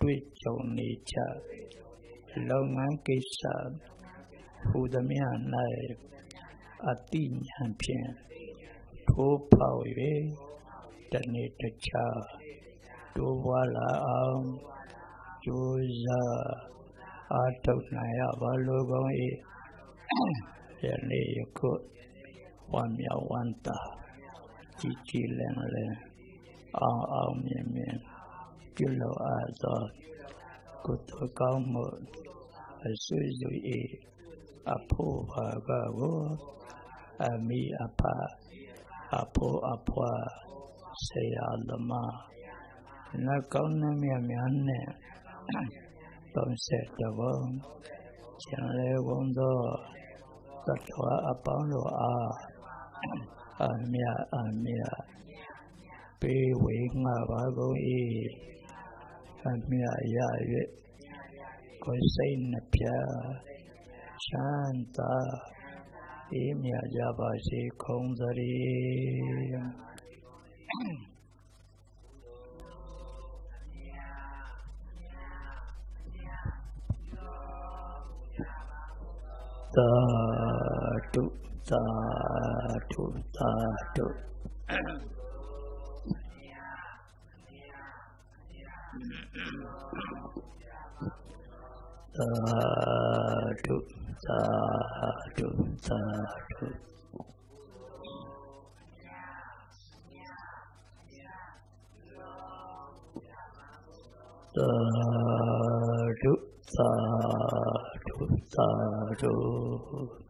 တွေ့ကြုံနေကြလုပ်ငန်းကိစ္စဟူသည်များ၌အတိညာဖြင့်ထိုးဖောက်၍တနေ့တခြားတိုးပွားလာအောင်ကြိုးစားအားထုတ်နိုင်ရပါလိုကုန်၏ယနေ့ယခုဝမ်းမြောက်ဝမ်းသာကြည်ကြည်လင်လင်အောင်အောင်မြင်မြင် ပြုလုပ်အပ်သောကုသိုလ်ကောင်းမှုအစွေစွေအဖို့ဘာကကိုအမိအဖအဖို့အဖွာဆရာသမားနတ်ကောင်းနှမြတ်များနဲ့31ဘုံကျန်လေဘုံသောသတ္တဝါအပေါင်းတို့အားအမြအမြပေးဝေငှပါကုန်၏ अज्ञायाय वैसैन्नभ्य शान्ता एम याजाभाषे खौन्दरी Tatu, tatu, tatu. Sadhu, sadhu, sadhu. Sadhu, sadhu, sadhu.